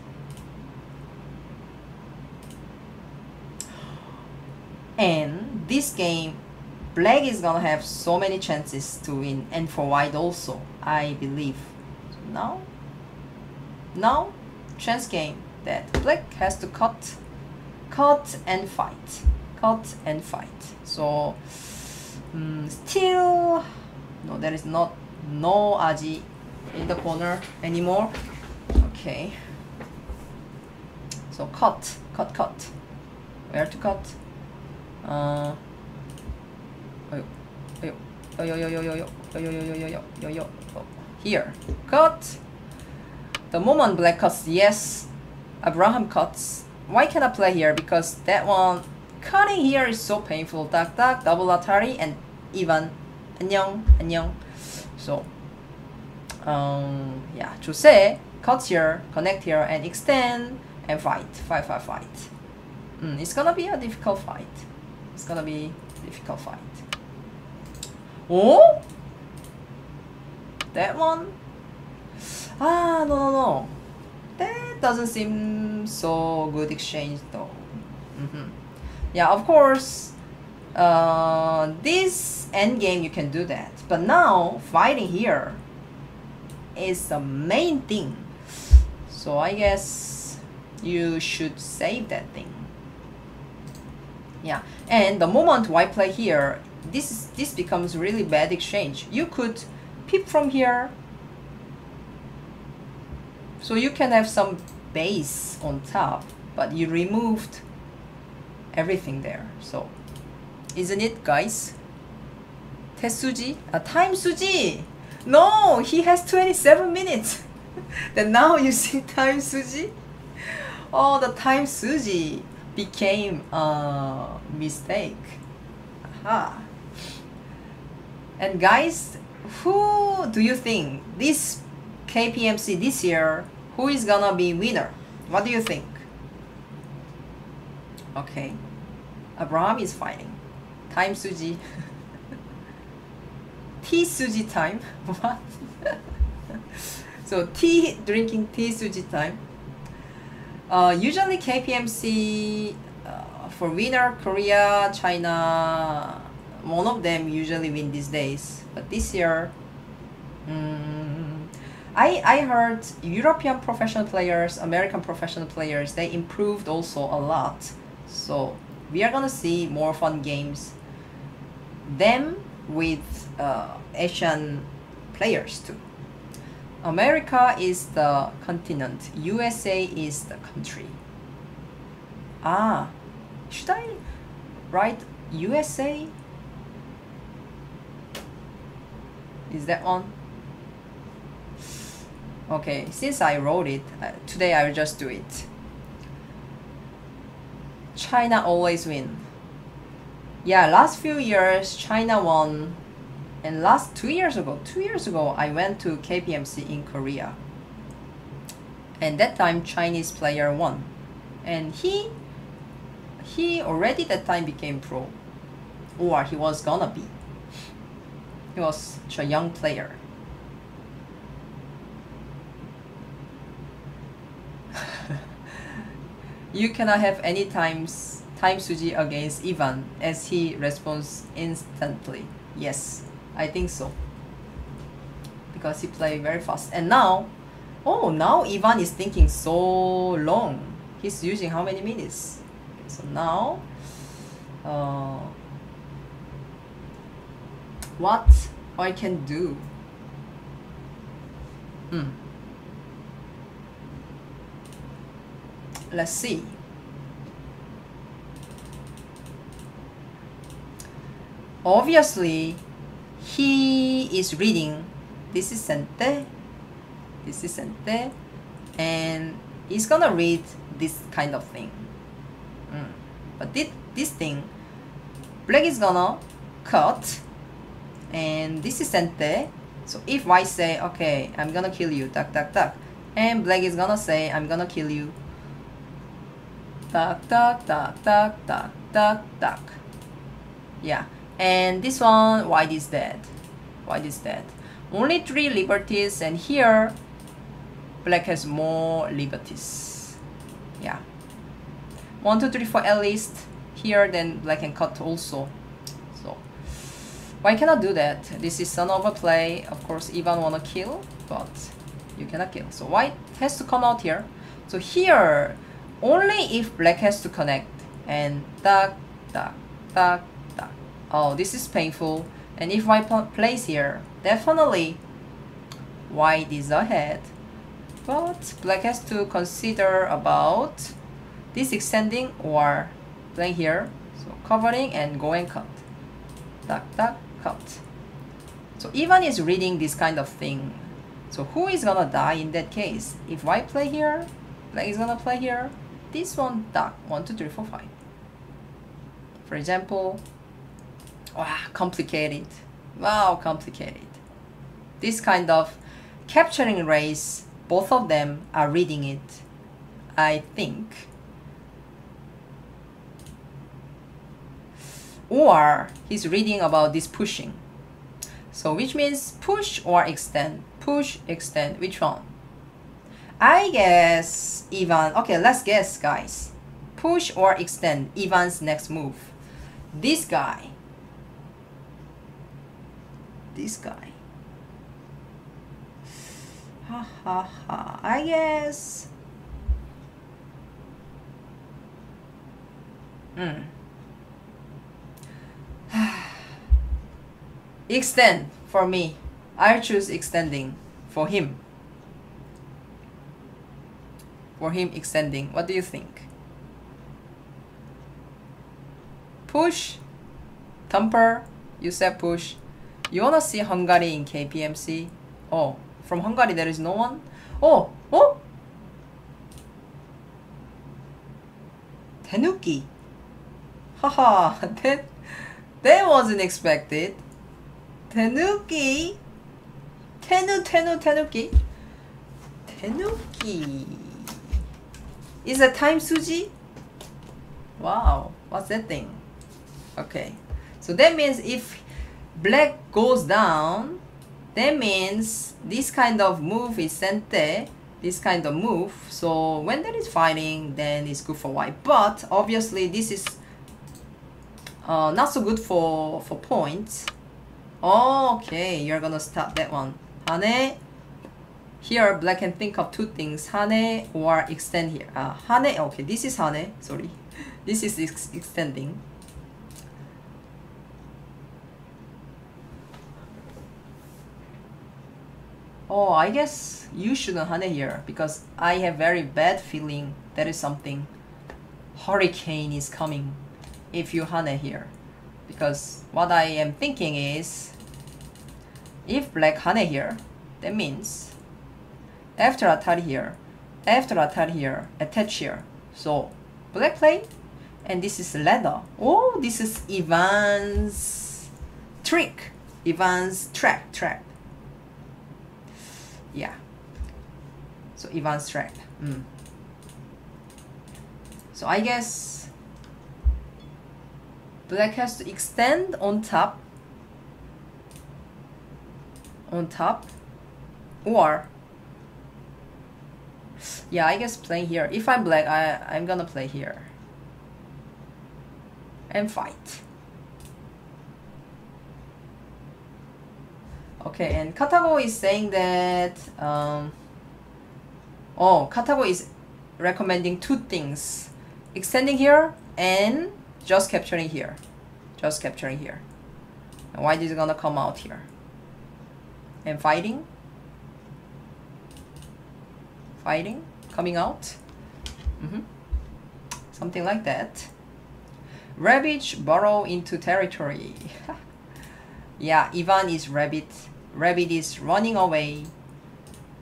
And this game, black is gonna have so many chances to win, and for white also, I believe. So now, now, chance game that black has to cut, cut and fight, cut and fight so um, still no there is not no aji in the corner anymore okay so cut cut cut where to cut uh here cut the moment black cuts yes abraham cuts why can i play here because that one cutting here is so painful. Tak tak, double atari, and even 안녕, 안녕. So, um, yeah, to say, cut here, connect here, and extend, and fight, fight, fight, fight. Mm, it's gonna be a difficult fight. It's gonna be difficult fight. Oh? That one? Ah, no, no, no. That doesn't seem so good exchange though. Mhm. Yeah, of course. Uh, this end game you can do that, but now fighting here is the main thing. So I guess you should save that thing. Yeah, and the moment white play here, this is, this becomes really bad exchange. You could peep from here. So you can have some base on top, but you removed everything there. So, isn't it, guys? Tesuji? Uh, time Suji! No, he has 27 minutes. then now you see time Suji? Oh, the time Suji became a mistake. Aha. And guys, who do you think this KPMC this year, who is gonna be winner? What do you think? Okay. Abraham is fighting. Time Suji. tea Suji time. What? so tea drinking tea Suji time. Uh, usually KPMC uh, for winner Korea, China, one of them usually win these days. But this year, mm, I I heard European professional players, American professional players, they improved also a lot. So we are gonna see more fun games. Them with uh, Asian players too. America is the continent. USA is the country. Ah, should I write USA? Is that one? Okay, since I wrote it, uh, today I will just do it. China always win. Yeah, last few years China won and last two years ago, two years ago, I went to KPMC in Korea. And that time Chinese player won. And he he already that time became pro. Or he was gonna be. He was such a young player. you cannot have any times time Suji against Ivan as he responds instantly. Yes, I think so. Because he played very fast. And now, oh, now Ivan is thinking so long. He's using how many minutes? So now, uh, what I can do? Hmm. Let's see. Obviously, he is reading this is sente, this is sente, and he's gonna read this kind of thing. Mm. But this, this thing, black is gonna cut, and this is sente. So if white say, okay, I'm gonna kill you, duck, duck, duck, and black is gonna say, I'm gonna kill you, duck, duck, duck, duck, duck, duck, duck. Yeah and this one white is dead. White is dead. Only three liberties and here black has more liberties. Yeah. One two three four at least here then black can cut also. So white cannot do that? This is an overplay. Of course Ivan wanna kill but you cannot kill. So white has to come out here. So here only if black has to connect. And duck duck duck oh this is painful. And if white plays here definitely white is ahead. But black has to consider about this extending or playing here. So covering and going cut. Duck duck cut. So Ivan is reading this kind of thing. So who is gonna die in that case? If white play here black is gonna play here this one duck one two three four five for example wow, complicated. Wow, complicated. This kind of capturing race, both of them are reading it, I think. Or he's reading about this pushing. So which means push or extend. Push, extend. Which one? I guess Ivan. Okay, let's guess, guys. Push or extend. Ivan's next move. This guy this guy. Ha ha ha. I guess. Hmm. Extend for me. I'll choose extending for him. For him extending. What do you think? Push. Thumper. You said push. You wanna see Hungary in KPMC? Oh, from Hungary there is no one? Oh, oh! Tenuki. Haha, that, that wasn't expected. Tanuki? Tenu, tenu, Tanuki? Tenuki. Is a tesuji? Wow, what's that thing? Okay, so that means if black goes down, that means this kind of move is sente, this kind of move. So when there is fighting, then it's good for white. But obviously this is uh, not so good for, for points. okay, you're gonna start that one. Hane. Here, black can think of two things. Hane or extend here. Uh, Hane, okay, this is Hane, sorry. This is ex extending. Oh, I guess you shouldn't Hane here because I have very bad feeling there is something. Hurricane is coming if you Hane here. Because what I am thinking is if black Hane here, that means after attack here, after attack here, attach here. So black play and this is ladder. Oh, this is Ivan's trick. Ivan's trap, trap. Yeah. So Ivan's trap. Mm. So I guess black has to extend on top on top or yeah I guess playing here. If I'm black I, I'm gonna play here. And fight. Okay and KataGo is saying that um, oh KataGo is recommending two things. Extending here and just capturing here. Just capturing here. And white is it gonna come out here? And fighting? Fighting coming out. Mm -hmm. something like that. Ravage burrow into territory. Yeah Ivan is rabbit. Rabbit is running away.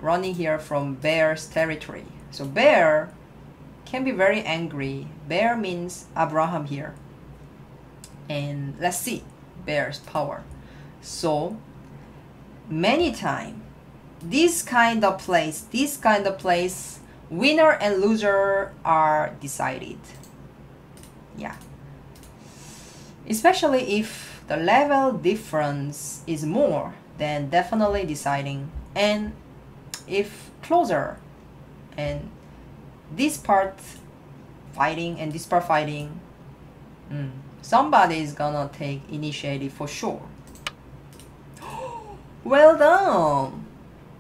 Running here from bear's territory. So bear can be very angry. Bear means Abraham here. And let's see bear's power. So many time this kind of place this kind of place winner and loser are decided. Yeah. Especially if the level difference is more then definitely deciding and if closer. And this part fighting and this part fighting mm, somebody is gonna take initiative for sure. Well done!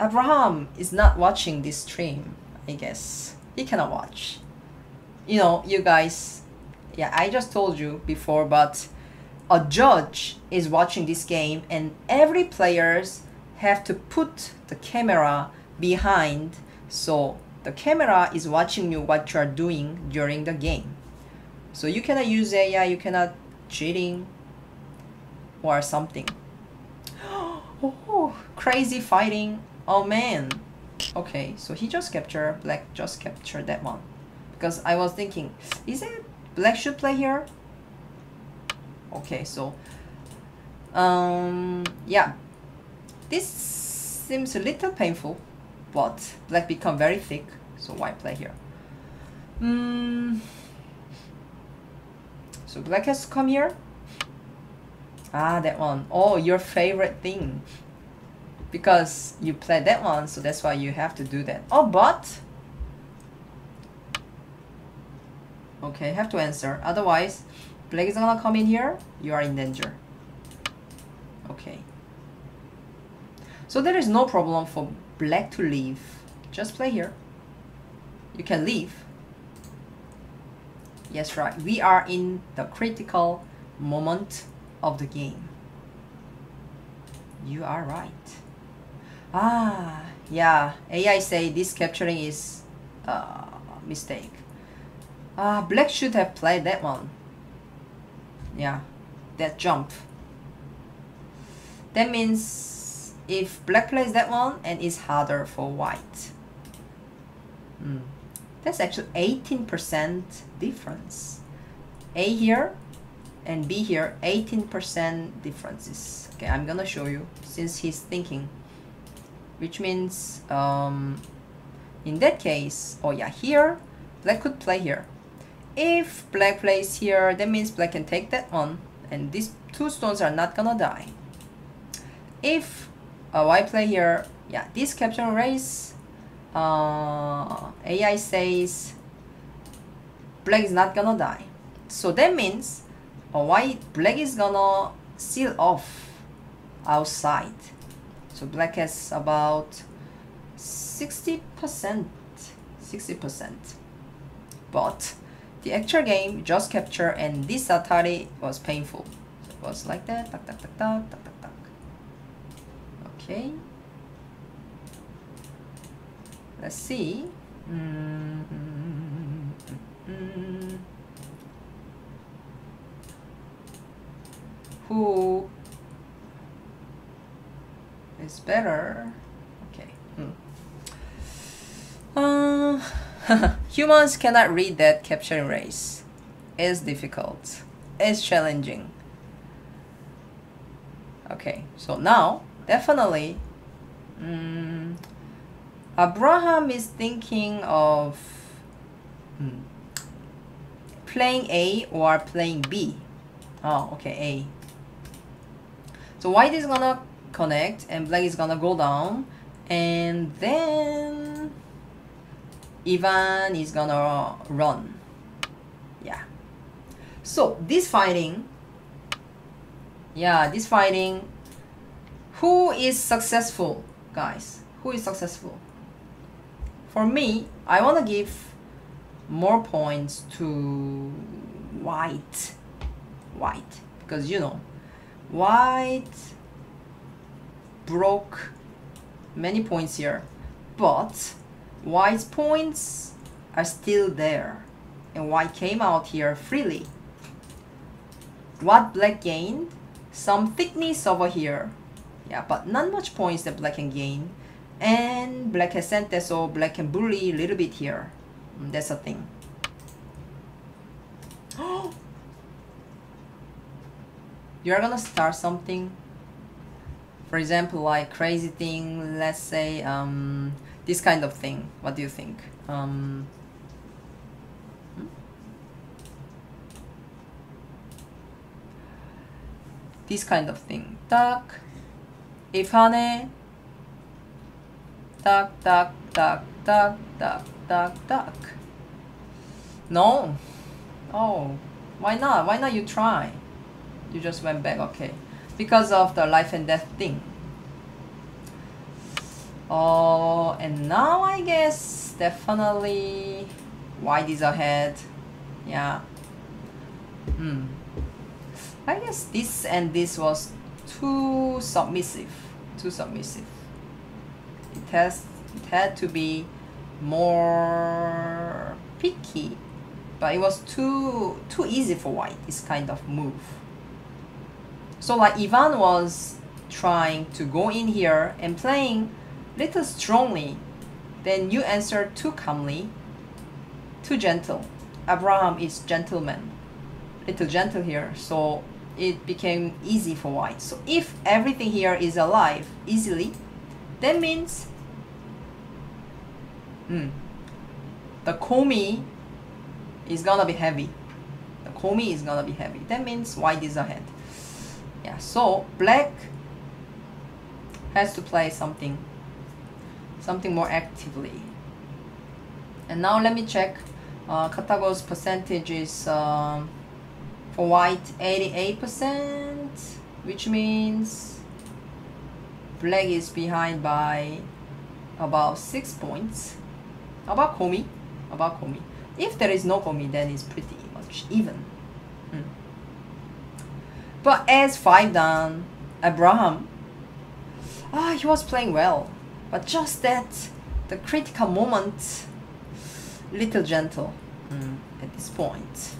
Abraham is not watching this stream, I guess. He cannot watch. You know, you guys, yeah, I just told you before, but a judge is watching this game and every players have to put the camera behind so the camera is watching you what you are doing during the game. So you cannot use AI, you cannot cheating or something. Oh, crazy fighting. Oh man. Okay, so he just captured, black just captured that one. Because I was thinking, is it black should play here? Okay, so, um, yeah. This seems a little painful, but black become very thick, so white play here. Hmm. So black has to come here. Ah, that one. Oh, your favorite thing. Because you played that one, so that's why you have to do that. Oh, but... Okay, have to answer. Otherwise, black is gonna come in here. You are in danger. Okay. So there is no problem for black to leave. Just play here. You can leave. Yes, right. We are in the critical moment of the game. You are right. Ah, yeah. AI say this capturing is uh, mistake. Ah, black should have played that one. Yeah, that jump. That means if black plays that one and it's harder for white. Hmm. That's actually 18% difference. A here and B here, 18% differences. Okay, I'm gonna show you since he's thinking. Which means, um, in that case, oh yeah, here, black could play here. If black plays here, that means black can take that one, and these two stones are not gonna die. If uh, white play here, yeah, this capture race, uh, AI says black is not gonna die. So that means uh, white, black is gonna seal off outside. So black has about 60%, 60%. But the actual game just capture and this Atari was painful. So it was like that. Okay. Let's see. Mm -hmm. Who is better? Okay. Hmm. Uh, humans cannot read that capturing race. It's difficult. It's challenging. Okay, so now definitely um, Abraham is thinking of hmm, playing A or playing B. Oh, okay, A. So white is gonna connect and black is gonna go down and then Ivan is gonna run. Yeah. So this fighting, yeah, this fighting, who is successful, guys? Who is successful? For me, I wanna give more points to white. White. Because you know, white broke many points here but white's points are still there. And white came out here freely? What black gained? Some thickness over here. Yeah but not much points that black can gain. And black has sente so black can bully a little bit here. Mm, that's a thing. You're gonna start something for example like crazy thing let's say um, this kind of thing. What do you think? Um, hmm? this kind of thing. Duck if honey duck duck duck duck duck duck tak. No. Oh. Why not? Why not you try? You just went back. Okay because of the life and death thing. Oh, and now I guess definitely white is ahead. Yeah. Hmm. I guess this and this was too submissive. Too submissive. It has it had to be more picky. But it was too too easy for white, this kind of move. So like Ivan was trying to go in here and playing little strongly, then you answer too calmly, too gentle. Abraham is gentleman, little gentle here, so it became easy for white. So if everything here is alive easily, that means hmm, the komi is gonna be heavy. The komi is gonna be heavy. That means white is ahead yeah so black has to play something something more actively. And now let me check uh, KataGo's percentage is um, for white 88% which means black is behind by about 6 points. About Komi? About Komi? If there is no Komi then it's pretty much even but as five down, Abraham, ah, he was playing well. but just that the critical moment, little gentle mm, at this point.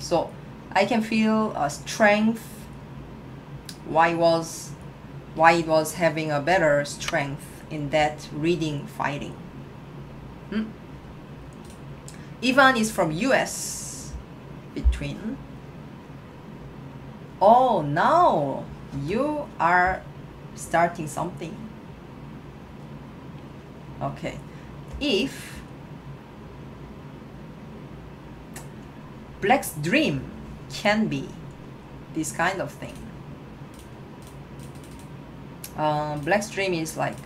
So I can feel a strength. Why was why it was having a better strength in that reading fighting. Hmm? Ivan is from US between. Oh, now you are starting something. Okay. If Black's dream can be this kind of thing. Uh, Black's dream is like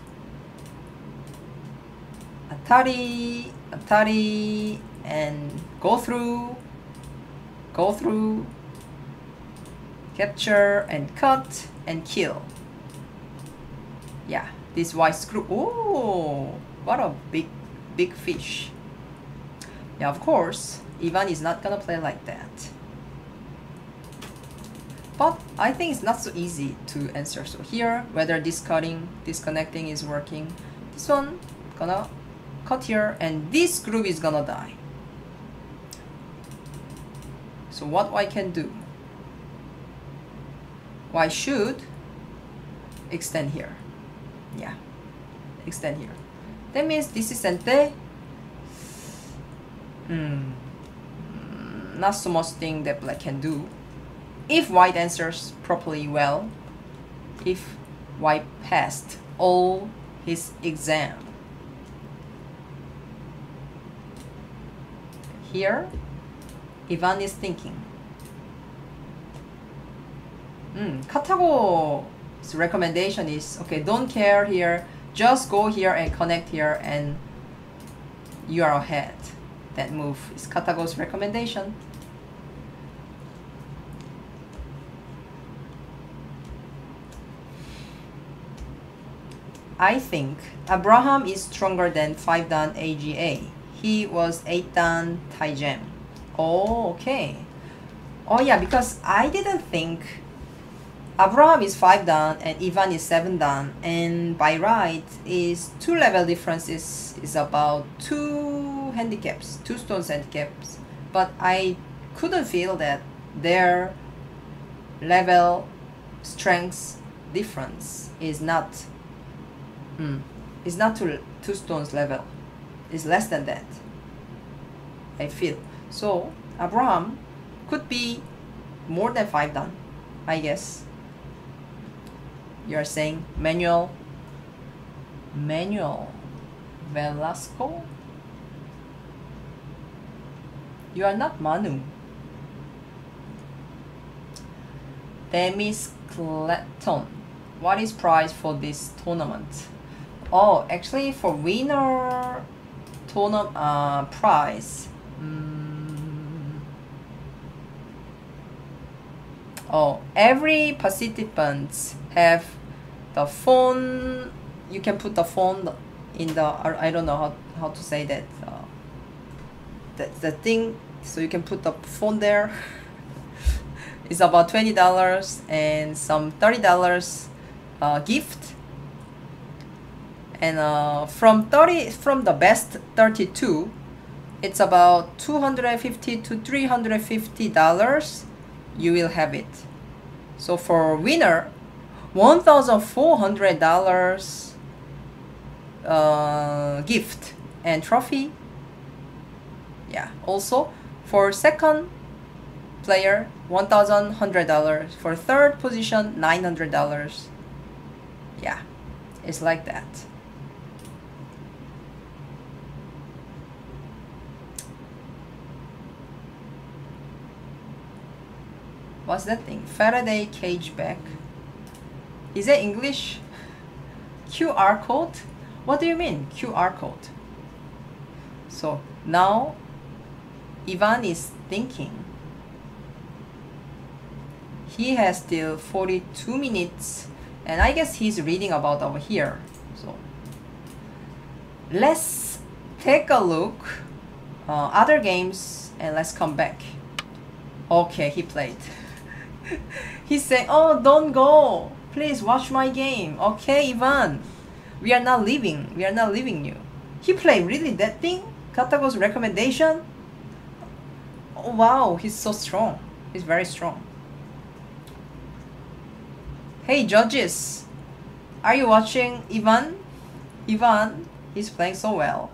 Atari, Atari, and go through, go through, capture and cut and kill. Yeah, this white screw. Oh, what a big, big fish. Yeah, of course, Ivan is not gonna play like that. But I think it's not so easy to answer. So here, whether this cutting, disconnecting is working. This one, gonna cut here, and this groove is gonna die. So what I can do? I should extend here. Yeah, extend here. That means this is sente. Hmm. Not so much thing that black can do. If white answers properly well, if white passed all his exam. Here, Ivan is thinking. Mm, KataGo's recommendation is okay, don't care here, just go here and connect here and you are ahead. That move is KataGo's recommendation. I think Abraham is stronger than 5 dan AGA. He was 8 dan Tygem. Oh, okay. Oh yeah, because I didn't think Abraham is 5 dan and Ivan is 7 dan and by right is two level differences is about two handicaps, two stones handicaps. But I couldn't feel that their level strength difference is not mm, is not two, two stones level. is less than that. I feel. So Abraham could be more than 5 dan, I guess. You are saying Manuel Manuel Velasco? You are not Manu. Demis Clayton. What is prize for this tournament? Oh, actually for winner tournament uh, prize. Mm. Oh, every participant have the phone. You can put the phone in the I don't know how, how to say that. Uh, the, the thing so you can put the phone there. it's about twenty dollars and some thirty dollars uh, gift. And uh, from thirty from the best thirty two, it's about two hundred and fifty to three hundred and fifty dollars. You will have it. So for winner, $1,400 uh, gift and trophy. Yeah, also for second player, $1,100. For third position, $900. Yeah, it's like that. What's that thing? Faraday cage back. Is it English? QR code? What do you mean, QR code? So now Ivan is thinking. He has still 42 minutes and I guess he's reading about over here. So let's take a look uh, other games and let's come back. Okay, he played. He's saying, oh, don't go. Please watch my game. Okay, Ivan. We are not leaving. We are not leaving you. He played really that thing? KataGo's recommendation? Oh, wow, he's so strong. He's very strong. Hey, judges. Are you watching Ivan? Ivan, he's playing so well.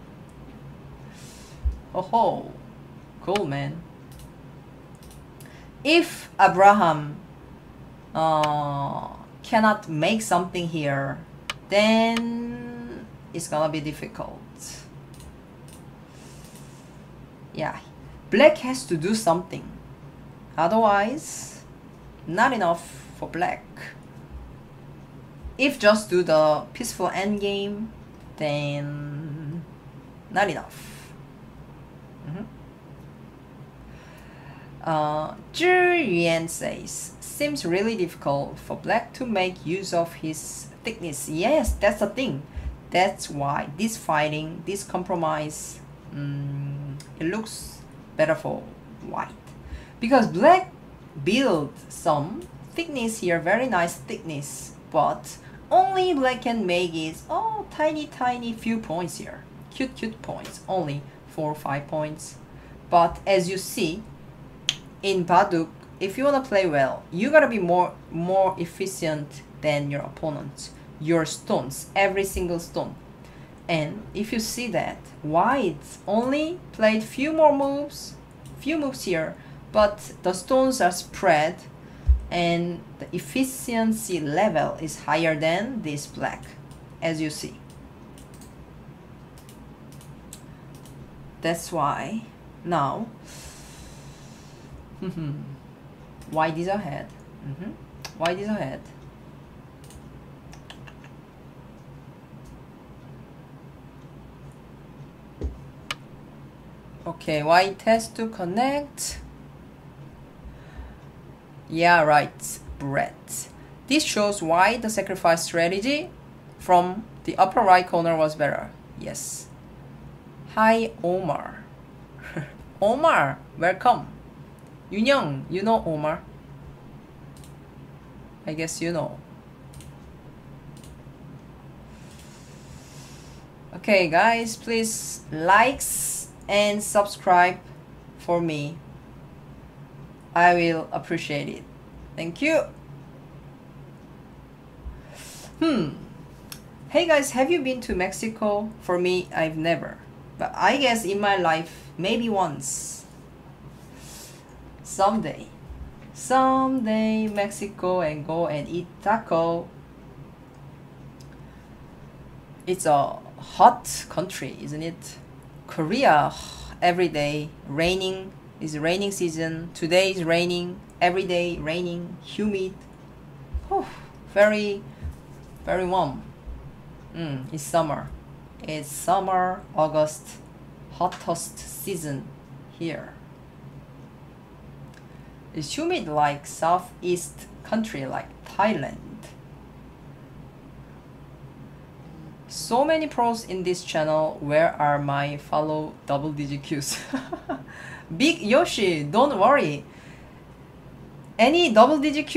Oh ho. Cool, man. If Abraham uh, cannot make something here, then it's gonna be difficult. Yeah, black has to do something. Otherwise, not enough for black. If just do the peaceful endgame, then not enough. Uh, Yuan says, seems really difficult for black to make use of his thickness. Yes, that's the thing. That's why this fighting, this compromise, mm, it looks better for white. Because black build some thickness here, very nice thickness, but only black can make it, oh, tiny, tiny few points here. Cute, cute points, only four or five points. But as you see, in Baduk, if you wanna play well, you gotta be more more efficient than your opponents. Your stones, every single stone. And if you see that, white only played few more moves, few moves here, but the stones are spread and the efficiency level is higher than this black, as you see. That's why now white is ahead. Mhm. White is ahead. Okay, white has to connect. Yeah, right, Brett. This shows why the sacrifice strategy from the upper right corner was better. Yes. Hi, Omar. Omar, welcome. Yunyoung, you know Omar? I guess you know. Okay, guys, please likes and subscribe for me. I will appreciate it. Thank you. Hmm. Hey guys, have you been to Mexico? For me, I've never. But I guess in my life, maybe once. Someday. Someday, Mexico and go and eat taco. It's a hot country, isn't it? Korea, every day, raining, it's raining season. Today is raining. Every day raining. Humid. Whew, very, very warm. Mm, it's summer. It's summer, August, hottest season here. It's humid like southeast country like Thailand. So many pros in this channel. Where are my follow double digit? Big Yoshi, don't worry. Any double digit?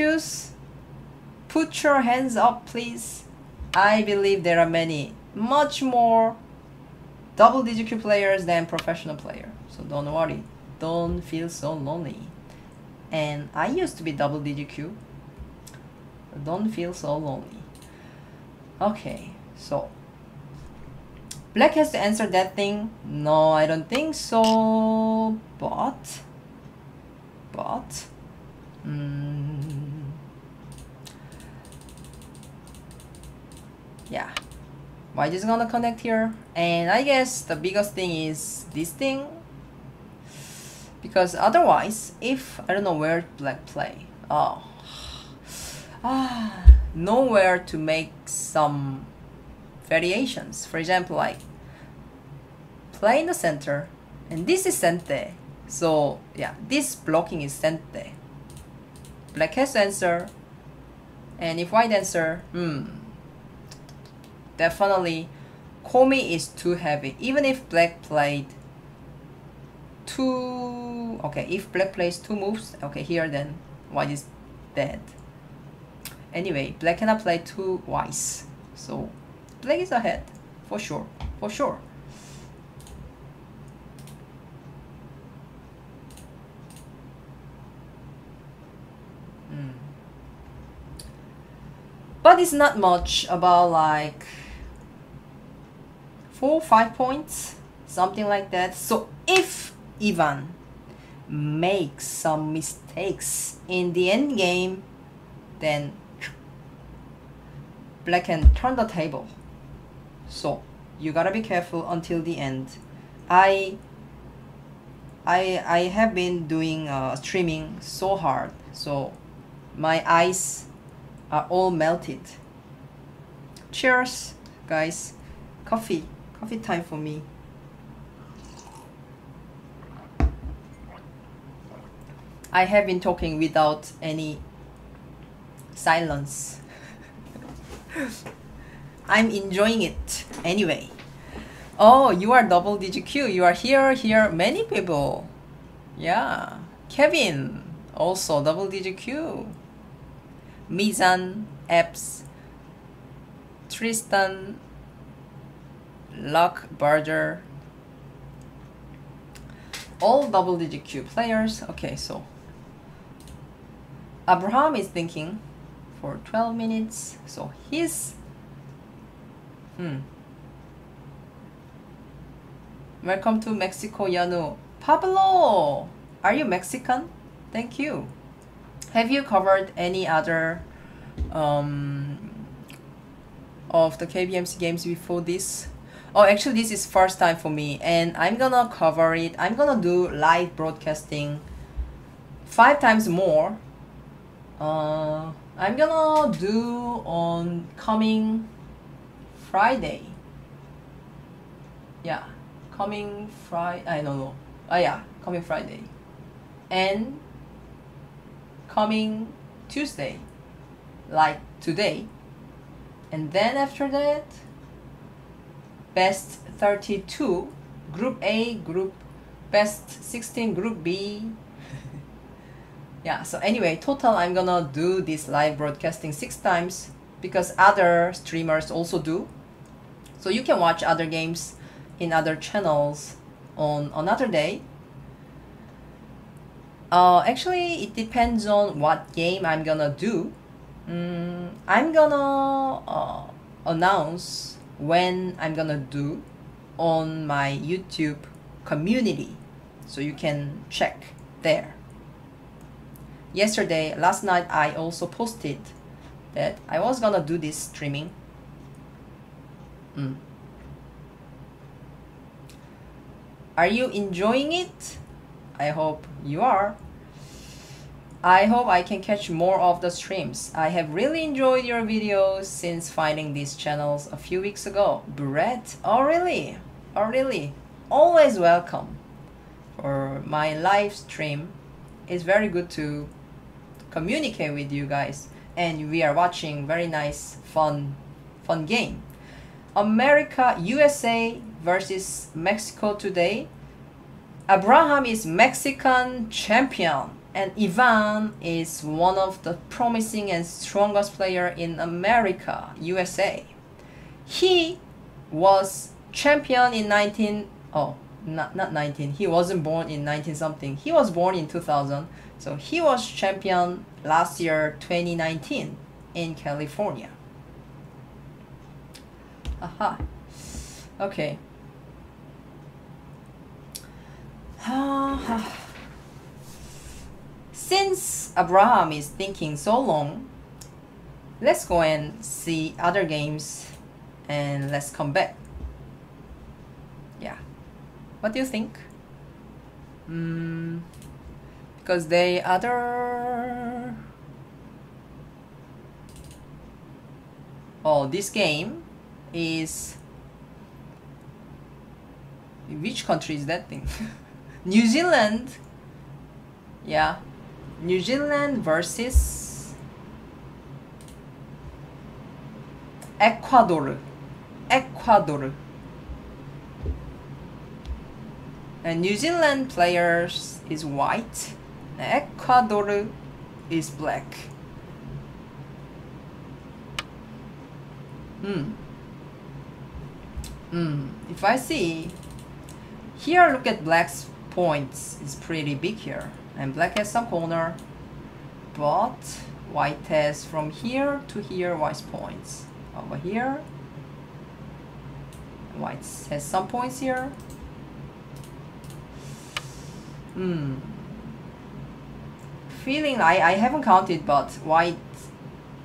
Put your hands up, please. I believe there are many, much more double digit players than professional player. So don't worry. Don't feel so lonely. And I used to be double digit. Don't feel so lonely. Okay, so Black has to answer that thing. No, I don't think so. But, but, mm, yeah. White is gonna connect here, and I guess the biggest thing is this thing. Because otherwise, if I don't know where black play, oh, ah, nowhere to make some variations. For example, like play in the center, and this is sente. So yeah, this blocking is sente. Black has answer, and if white answer, hmm, definitely Komi is too heavy. Even if black played two, okay, if black plays two moves, okay, here then white is dead. Anyway, black cannot play two whites, so Black is ahead, for sure, for sure. Mm. But it's not much about like four, five points, something like that. So if Ivan makes some mistakes in the end game, then black can turn the table. So you gotta be careful until the end. I I I have been doing uh, streaming so hard, so my eyes are all melted. Cheers, guys. Coffee, coffee time for me. I have been talking without any silence. I'm enjoying it anyway. Oh, you are double digit Q. You are here, here, many people. Yeah. Kevin, also double digit Q. Mizan, Epps, Tristan, Luck, Barger. All double digit Q players. Okay, so Abraham is thinking for 12 minutes. So he's hmm. Welcome to Mexico, Yano. Pablo, are you Mexican? Thank you. Have you covered any other um, of the KPMC games before this? Oh, actually, this is first time for me, and I'm gonna cover it. I'm gonna do live broadcasting five times more. Uh, I'm gonna do on coming Friday. Yeah, coming Friday. I don't know. Oh yeah, coming Friday, and coming Tuesday, like today, and then after that, best 32, Group A, Group best 16, Group B. yeah. So anyway, total I'm gonna do this live broadcasting six times because other streamers also do. So you can watch other games in other channels on another day. Uh, actually, it depends on what game I'm gonna do. Mm, I'm gonna uh, announce when I'm gonna do on my YouTube community, so you can check there. Yesterday, last night, I also posted that I was gonna do this streaming. Mm. Are you enjoying it? I hope you are. I hope I can catch more of the streams. I have really enjoyed your videos since finding these channels a few weeks ago. Brett, oh really? Oh really? Always welcome for my live stream. It's very good to communicate with you guys and we are watching very nice fun fun game. America USA versus Mexico today. Abraham is Mexican champion and Ivan is one of the promising and strongest player in America, USA. He was champion in 19 oh not not 19 he wasn't born in 19 something he was born in 2000 so he was champion last year 2019 in California aha okay since Abraham is thinking so long, let's go and see other games and let's come back. Yeah. What do you think? Mm, because the other... Oh, this game is... Which country is that thing? New Zealand. Yeah. New Zealand versus Ecuador. Ecuador. And New Zealand players is white. Ecuador is black. Hmm. Mm, if I see here, look at black's points. It's pretty big here, and black has some corner, but white has from here to here white's points. Over here, white has some points here. Hmm. Feeling I I haven't counted, but white.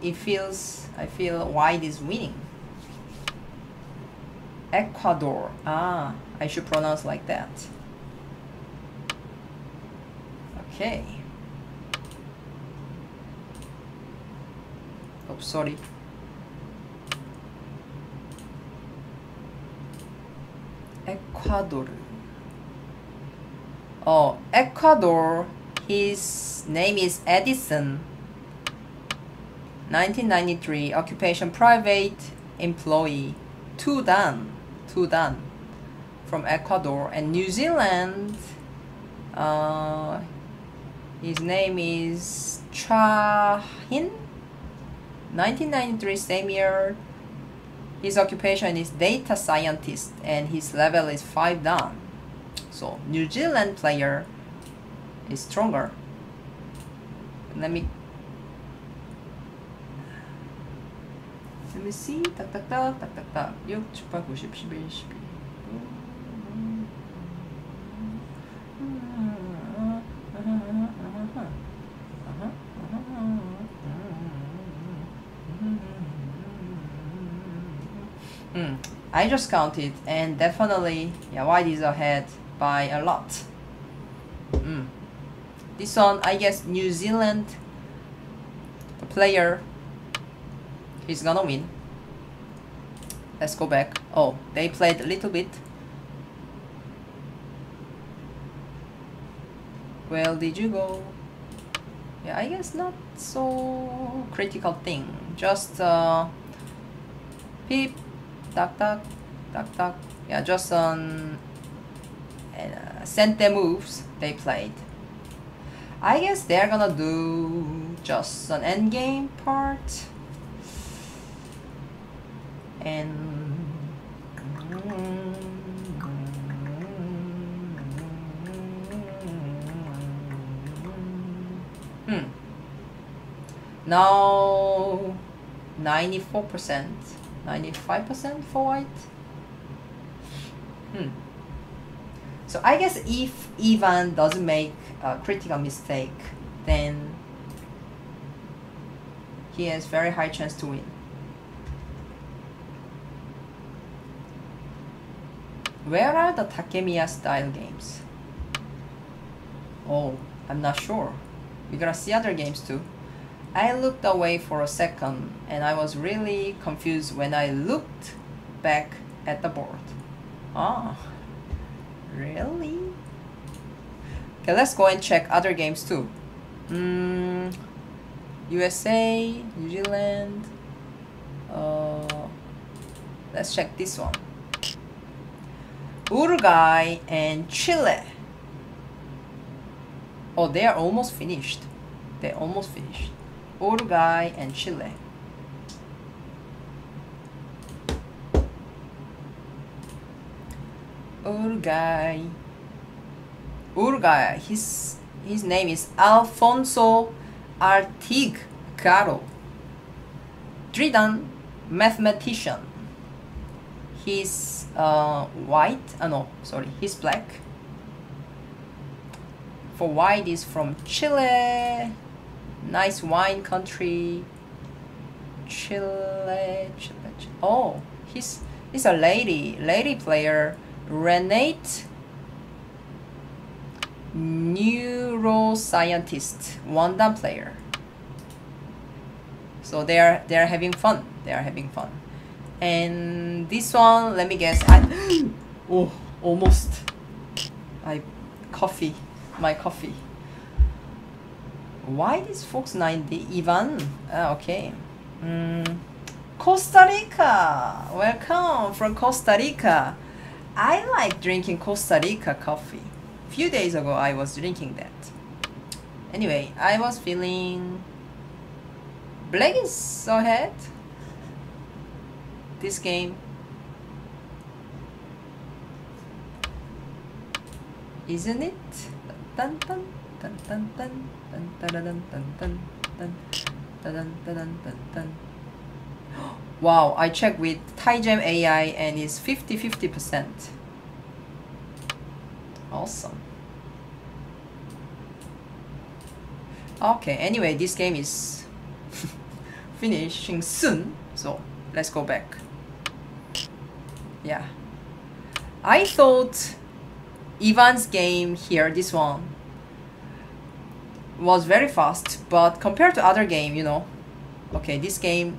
It feels I feel white is winning. Ecuador. Ah, I should pronounce like that. Okay. Oh, sorry. Ecuador. Oh, Ecuador. His name is Edison. 1993. Occupation private employee. Two dan. From Ecuador and New Zealand. Uh, his name is Chahin. 1993, same year. His occupation is data scientist and his level is 5 dan. So New Zealand player is stronger. Let me let me see. 딱딱딱 딱딱딱 6, 7, 8, 9, 10, 11, 12. Mm, I just counted and definitely yeah white is ahead by a lot. This one I guess New Zealand player is gonna win. Let's go back. Oh, they played a little bit. Well, did you go? Yeah, I guess not so critical thing. Just uh, peep Duck, duck, duck, duck. Yeah, just on uh, center moves they played. I guess they're gonna do just an endgame part. And hmm. Now 94%. 95% for white. Hmm. So I guess if Ivan doesn't make a critical mistake, then he has very high chance to win. Where are the Takemiya style games? Oh, I'm not sure. We're gonna see other games too. I looked away for a second and I was really confused when I looked back at the board. Oh, really? Okay, let's go and check other games too. Mm, USA, New Zealand. Uh, let's check this one. Uruguay and Chile. Oh, they are almost finished. They almost finished. Uruguay and Chile. Uruguay. Uruguay. His his name is Alfonso Artig Caro. Dridan mathematician. He's uh, white. Uh, no, sorry, he's black. For white is from Chile nice wine country. Chile, Chile, Chile. Oh, he's he's a lady, lady player. Renate, neuroscientist, one dan player. So they're they're having fun. They are having fun. And this one, let me guess. I oh almost. I coffee, my coffee. Why this Fox 90? Ivan? Ah, okay. Mm, Costa Rica! Welcome from Costa Rica. I like drinking Costa Rica coffee. A few days ago, I was drinking that. Anyway, I was feeling Black is so ahead. This game isn't it? Dun dun dun dun dun dun dun dun dun dun dun dun dun dun dun dun Wow, I checked with Tygem AI and it's 50 50%. Awesome. Okay, anyway, this game is finishing soon, so let's go back. Yeah. I thought Ivan's game here, this one, was very fast, but compared to other game, you know, okay, this game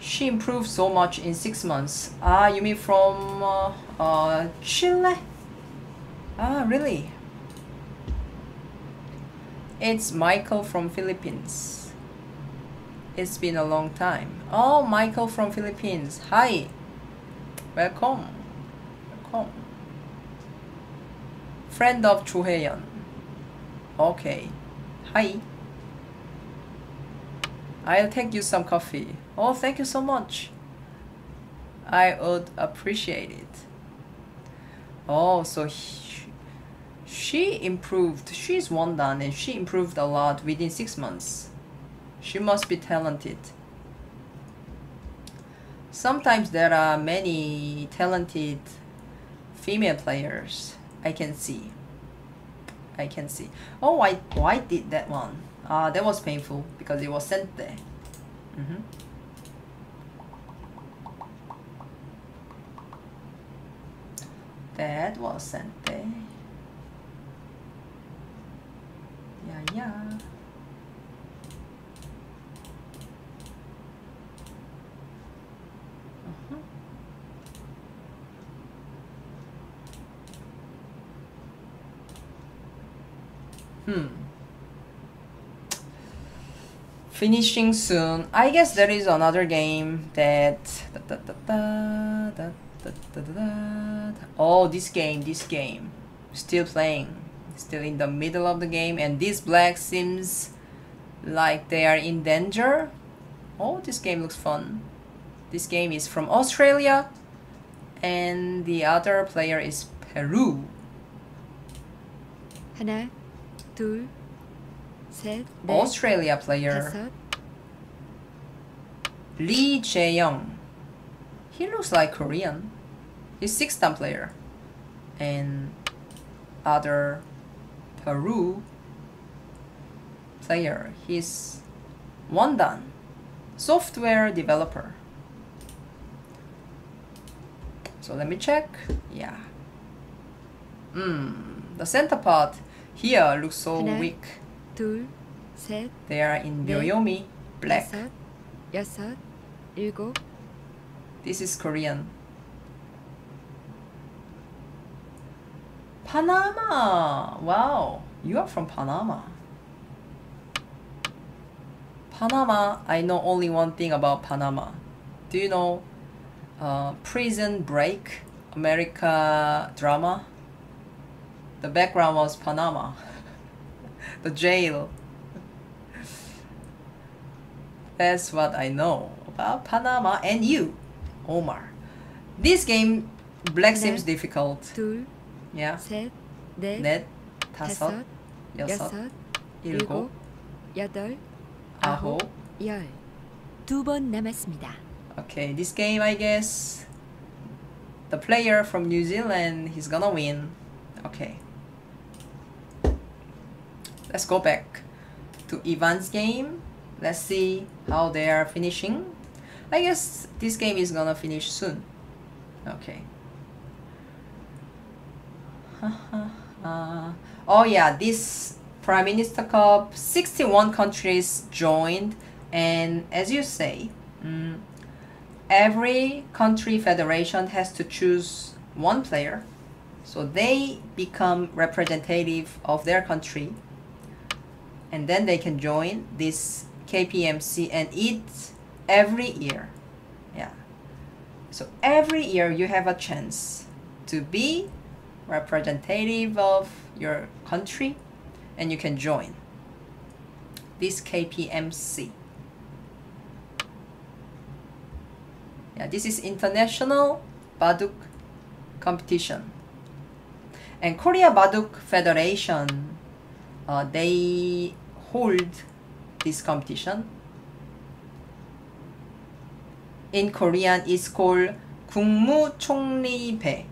she improved so much in six months. Ah, you mean from uh, uh, Chile? Ah, really? It's Michael from Philippines. It's been a long time. Oh, Michael from Philippines. Hi. Welcome. Welcome. Friend of Chu. Okay. Hi. I'll take you some coffee. Oh, thank you so much. I would appreciate it. Oh, so he, she improved. She's one dan and she improved a lot within six months. She must be talented. Sometimes there are many talented female players. I can see. I can see. Oh, I, I did that one. Ah, that was painful because it was sente. Mhm. That was sente. Yeah, yeah. Mhm. Hmm. Finishing soon. I guess there is another game that... Da, da, da, oh, this game, this game. Still playing. Still in the middle of the game. And this black seems like they are in danger. Oh, this game looks fun. This game is from Australia. And the other player is Peru.
하나, 둘,
Australia player Lee Jae-young. He looks like Korean. He's six-dan player. And other Peru player. He's one dan software developer. So let me check. Yeah. Hmm. the center part here looks so
Hello.
weak.
둘, 셋,
They are in
네,
byoyomi, black.
다섯, 여섯, 일곱,
This is Korean. Panama. Wow, you are from Panama. Panama, I know only one thing about Panama. Do you know uh, Prison Break, America drama? The background was Panama. the jail. That's what I know about Panama and you, Omar. This game, black
하나,
seems difficult.
둘,
Yeah.
셋, 넷,
넷, 다섯,
다섯,
여섯,
여섯,
일곱,
일곱, 여덟,
아홉.
열. 두 번 남았습니다.
Okay, this game, I guess, the player from New Zealand, he's gonna win. Okay. Let's go back to Ivan's game. Let's see how they are finishing. I guess this game is gonna finish soon. Okay. Oh yeah, this Prime Minister Cup, 61 countries joined, and as you say, mm, every country federation has to choose one player So they become representative of their country and then they can join this KPMC and eat every year. Yeah. So every year you have a chance to be representative of your country and you can join this KPMC. Yeah, this is international Baduk competition. And Korea Baduk Federation, uh, they hold this competition. In Korean, it's called 국무총리배.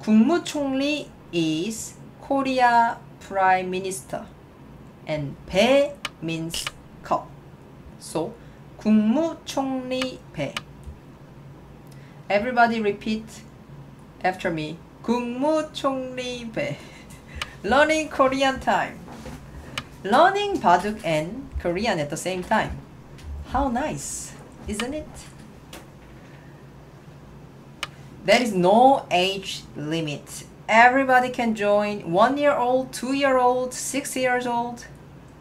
국무총리 is Korea Prime Minister, and 배 means cup. So 국무총리 배. Everybody repeat after me. 국무총리 배. Learning Korean time. learning Baduk and Korean at the same time. How nice, isn't it? There is no age limit. Everybody can join, one year old, two year old, six years old,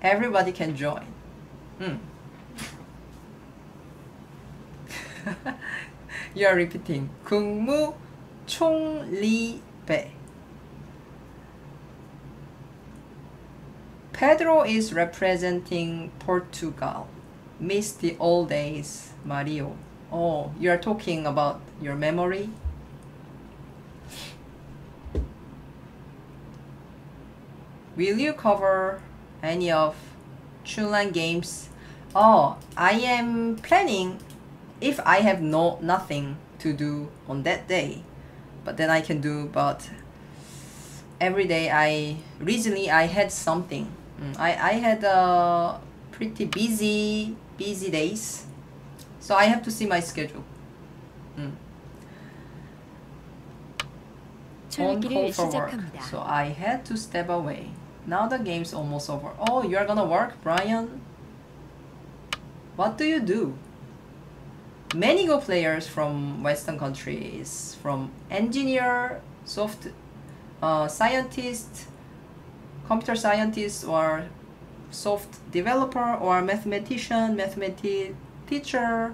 everybody can join. Mm. you are repeating. 국무 총리배 Pedro is representing Portugal. Miss the old days, Mario. Oh, you are talking about your memory? Will you cover any of Chunlan games? Oh, I am planning if I have no nothing to do on that day, but then I can do. But every day I recently I had something. Mm, I, I had a pretty busy, busy days. So I have to see my schedule. Mm. On call for work. So I had to step away. Now the game's almost over. Oh, you're gonna work, Brian? What do you do? Many Go players from Western countries, from engineer, soft uh, scientist, computer scientist, or soft developer, or mathematician, mathematics teacher.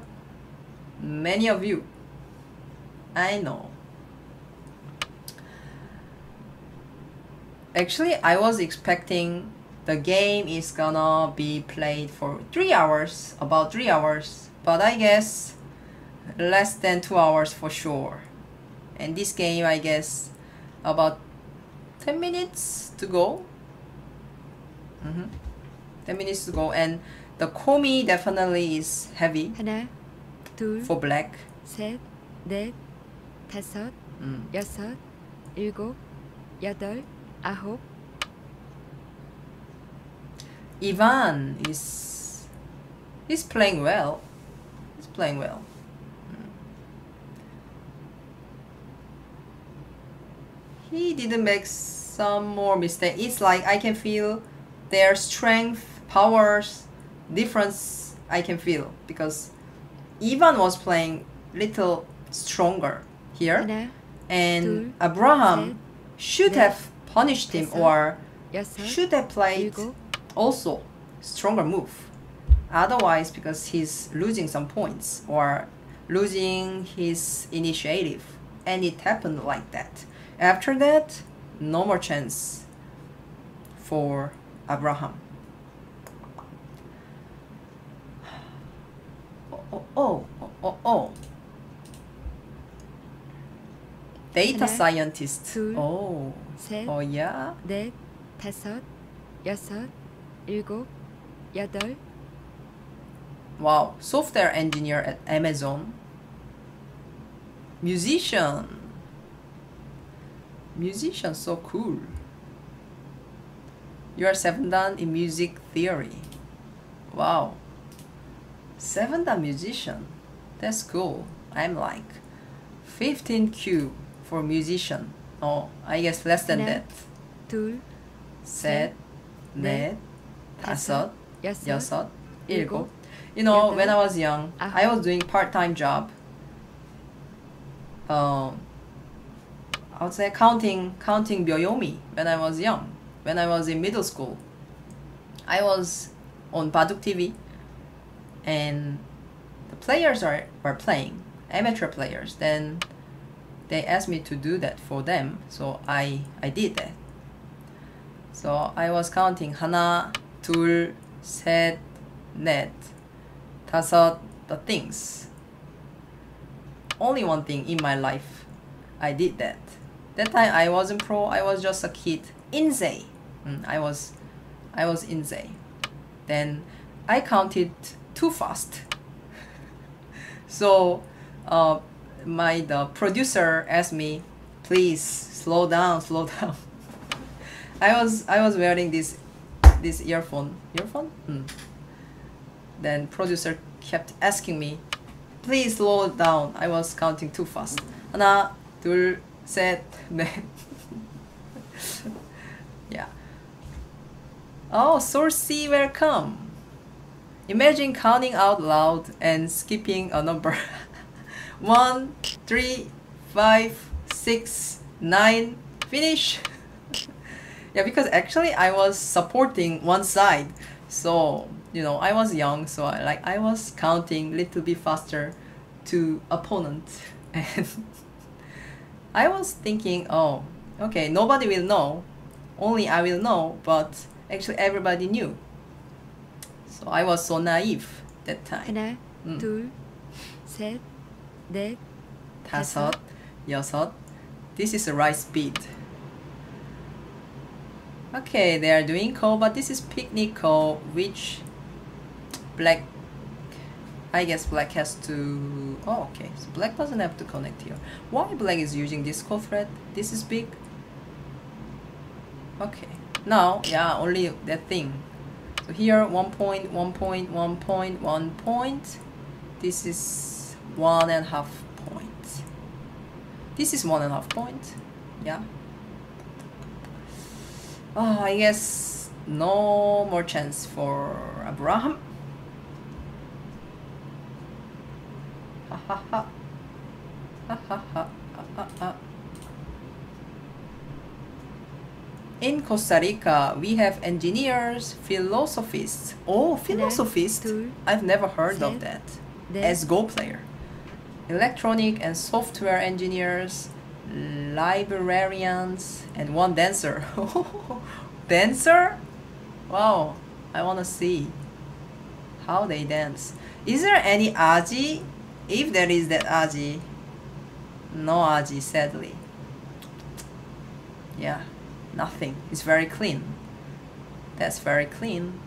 Many of you. I know. Actually, I was expecting the game is gonna be played for three hours, about three hours, but I guess less than two hours for sure. And this game, I guess, about 10 minutes to go. hmm 10 minutes to go, and the Komi definitely is heavy
하나, 둘,
for black.
셋, 넷, 다섯,
Mm.
여섯, 일곱, 여덟, 아홉,
Ivan is he's playing well. He's playing well. Mm. He didn't make some more mistake. It's like I can feel their strength, powers, difference. I can feel because Ivan was playing little stronger here,
하나,
and
둘,
Abraham should
넷,
have punished him
다섯,
or
여섯,
should have played
일곱,
also stronger move. Otherwise, because he's losing some points or losing his initiative, and it happened like that. After that, no more chance for Abraham. Oh, oh, oh, oh, oh. Data
하나,
scientist.
둘,
Oh,
셋,
oh yeah.
넷, 다섯, 여섯, 일곱, 여덟,
Wow, software engineer at Amazon. Musician. Musician, so cool. You are seven dan in music theory. Wow. Seven dan musician. That's cool. I'm like 15Q for musician. Oh, I guess less than
네.
that.
둘,
셋, 넷, 다섯,
여섯,
여섯, 일곱.
일곱,
You know,
여덟,
when I was young, I
아홉.
was doing part-time job. Um, I would say counting counting Byoyomi when I was young, when I was in middle school, I was on Baduk TV and the players are were playing, amateur players. Then they asked me to do that for them, so I, I did that. So I was counting 하나, 둘, 셋, 넷, 다섯, the things. Only one thing in my life, I did that. That time I wasn't pro, I was just a kid. Insei. Mm, I was, I was insei. Then I counted too fast. so uh, my the producer asked me, please slow down, slow down. I was I was wearing this this earphone earphone. Mm. Then producer kept asking me, please slow down. I was counting too fast. 하나, 둘, 셋, 넷. Oh, Sourcey, welcome. Imagine counting out loud and skipping a number. One, three, five, six, nine, finish. yeah, because actually I was supporting one side. So, you know, I was young, so I like I was counting little bit faster to opponent and I was thinking, oh, okay, nobody will know, only I will know, but actually everybody knew. So I was so naive that time.
하나,
음.
둘, 셋, 넷,
다섯, 여섯. This is the right speed. Okay, they are doing ko, but this is picnic ko, which black, I guess black has to, oh, okay, so black doesn't have to connect here. Why black is using this ko threat? This is big. Okay. Now, yeah, only that thing. So here, one point, one point, one point, one point. This is one and a half point. This is one and a half point. Yeah. Oh, I guess no more chance for Abraham. Ha ha ha. Ha ha ha. ha, ha, ha. in Costa Rica, we have engineers, philosophists. Oh, philosophists! I've never heard of that. As Go player, electronic and software engineers, librarians, and one dancer. dancer? Wow, I wanna see how they dance. Is there any Aji? If there is that Aji, no Aji, sadly. Yeah nothing. It's very clean. That's very clean.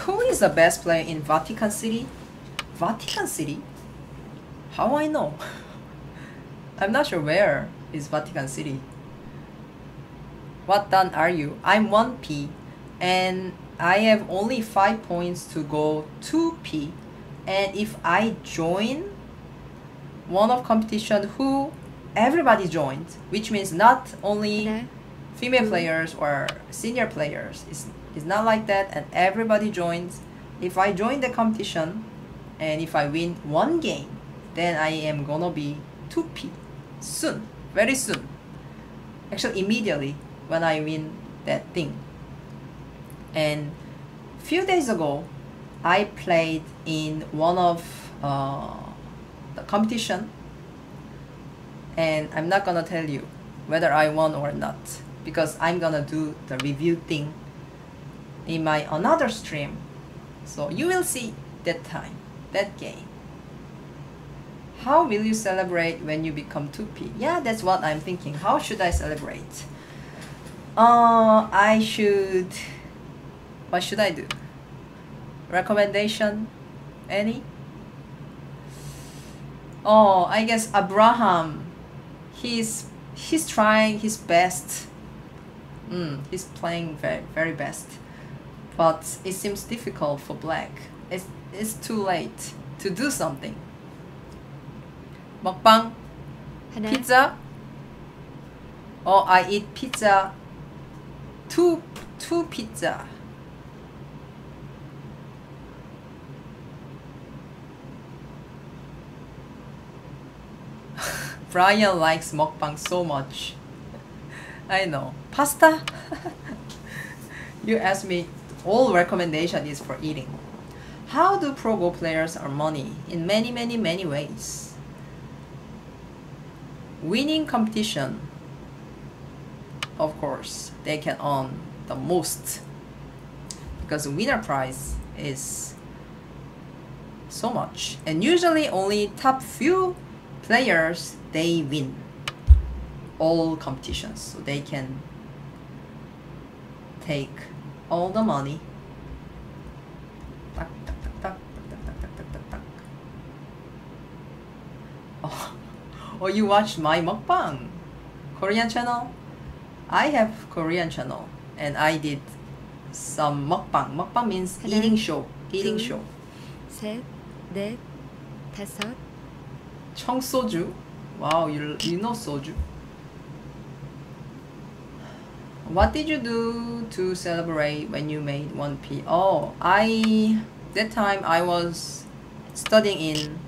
Who is the best player in Vatican City? Vatican City? How I know? I'm not sure where is Vatican City. What dan are you? I'm 1P and I have only 5 points to go 2P. And if I join one of competition who everybody joined, which means not only
하나,
female
Mm.
players or senior players. It's, it's not like that, and everybody joins. If I join the competition and if I win one game, then I am gonna be 2P soon, very soon. Actually, immediately when I win that thing. And few days ago, I played in one of uh, the competition, and I'm not gonna tell you whether I won or not because I'm gonna do the review thing in my another stream. So you will see that time, that game. How will you celebrate when you become 2P? Yeah, that's what I'm thinking. How should I celebrate? Uh, I should. What should I do? Recommendation? Any? Oh, I guess Abraham. He's he's trying his best. Mm, he's playing very very best, but it seems difficult for Black. It's it's too late to do something. 먹방
하나,
pizza. Oh, I eat pizza. Two two pizza. Brian likes mukbang so much. I know. Pasta? you asked me, all recommendation is for eating. How do Pro Go players earn money? In many, many, many ways. Winning competition, of course, they can earn the most because the winner prize is so much and usually only top few players they win all competitions. So they can take all the money. Oh, oh you watched my mukbang? Korean channel? I have Korean channel and I did some mukbang. Mukbang means eating show eating show.
셋,
청소주 wow you, you know soju what did you do to celebrate when you made 1p oh i that time i was studying in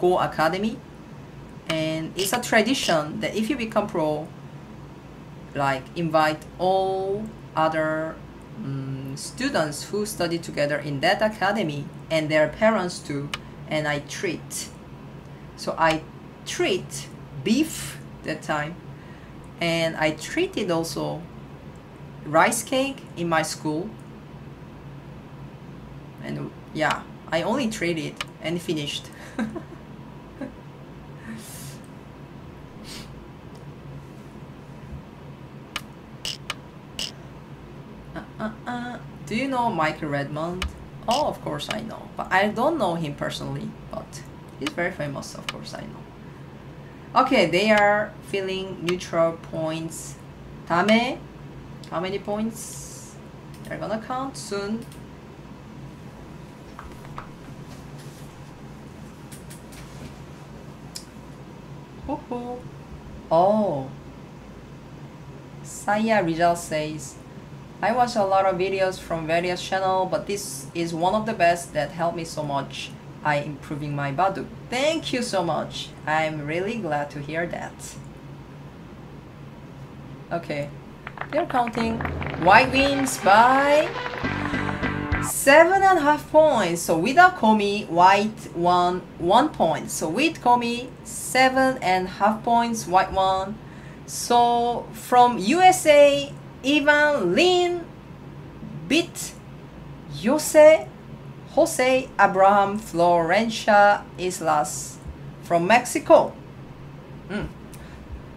go academy and it's a tradition that if you become pro like invite all other um, students who study together in that academy and their parents too and i treat so I treat beef that time and I treated also rice cake in my school and yeah I only treated and finished Uh, uh, uh. Do you know Michael Redmond? Oh, of course I know, but I don't know him personally. But he's very famous, of course I know. Okay, they are filling neutral points. 다음에 how many points? They're gonna count soon. Hoo-hoo. Oh. Saya Rizal says, I watch a lot of videos from various channel, but this is one of the best that helped me so much. I improving my Badu. Thank you so much. I'm really glad to hear that. Okay, they're counting. White wins by seven and a half points. So without Komi, White won one point. So with Komi, seven and a half points. White won. So from USA, Ivan Lin beat Jose Jose Abraham Florencia Islas from Mexico. Mm.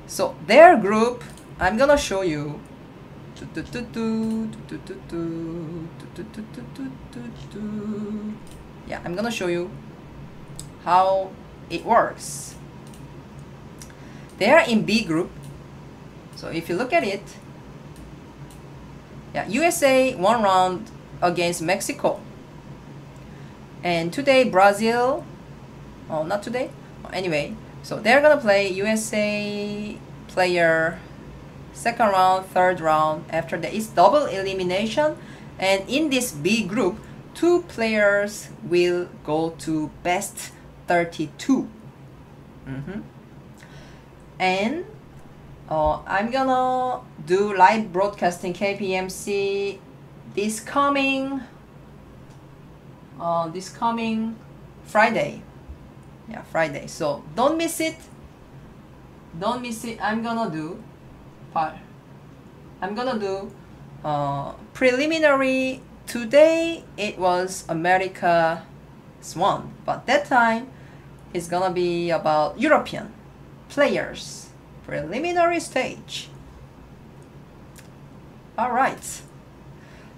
So their group, I'm gonna show you. Yeah, I'm gonna show you how it works. They are in B group. So if you look at it, yeah, USA one round against Mexico. And today Brazil, oh not today, anyway. So they're gonna play USA player second round, third round. After that is double elimination. And in this B group, two players will go to best 32. Mhm. And uh, I'm gonna do live broadcasting KPMC this coming uh, this coming Friday. Yeah, Friday. So don't miss it. Don't miss it. I'm gonna do part. I'm gonna do uh, preliminary. Today it was America Swan, but that time it's gonna be about European players preliminary stage. All right.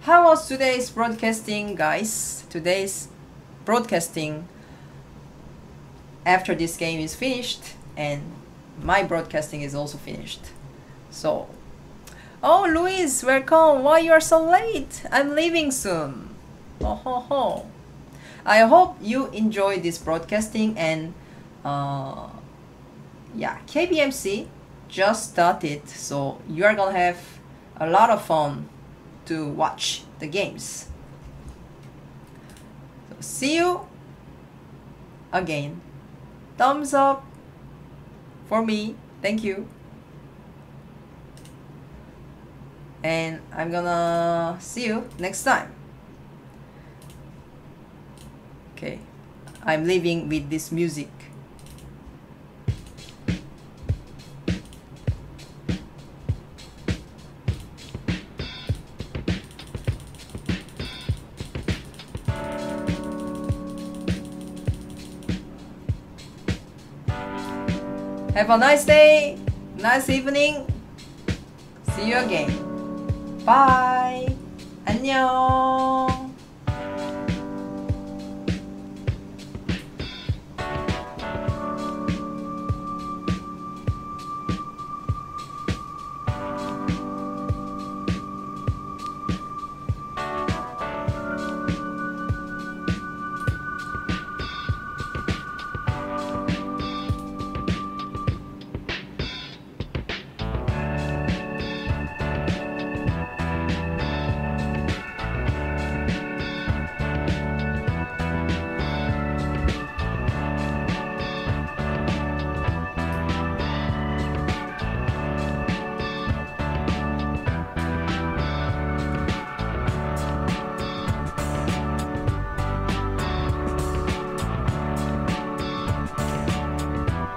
How was today's broadcasting, guys? Today's broadcasting after this game is finished and my broadcasting is also finished. So, oh, Luis, welcome. Why you are so late? I'm leaving soon. Oh ho ho. I hope you enjoy this broadcasting and uh, yeah, KPMC just started, so you are gonna have a lot of fun to watch the games. So see you again. Thumbs up for me. Thank you. And I'm gonna see you next time. Okay, I'm leaving with this music. Have a nice day, nice evening. See you again. Bye. 안녕.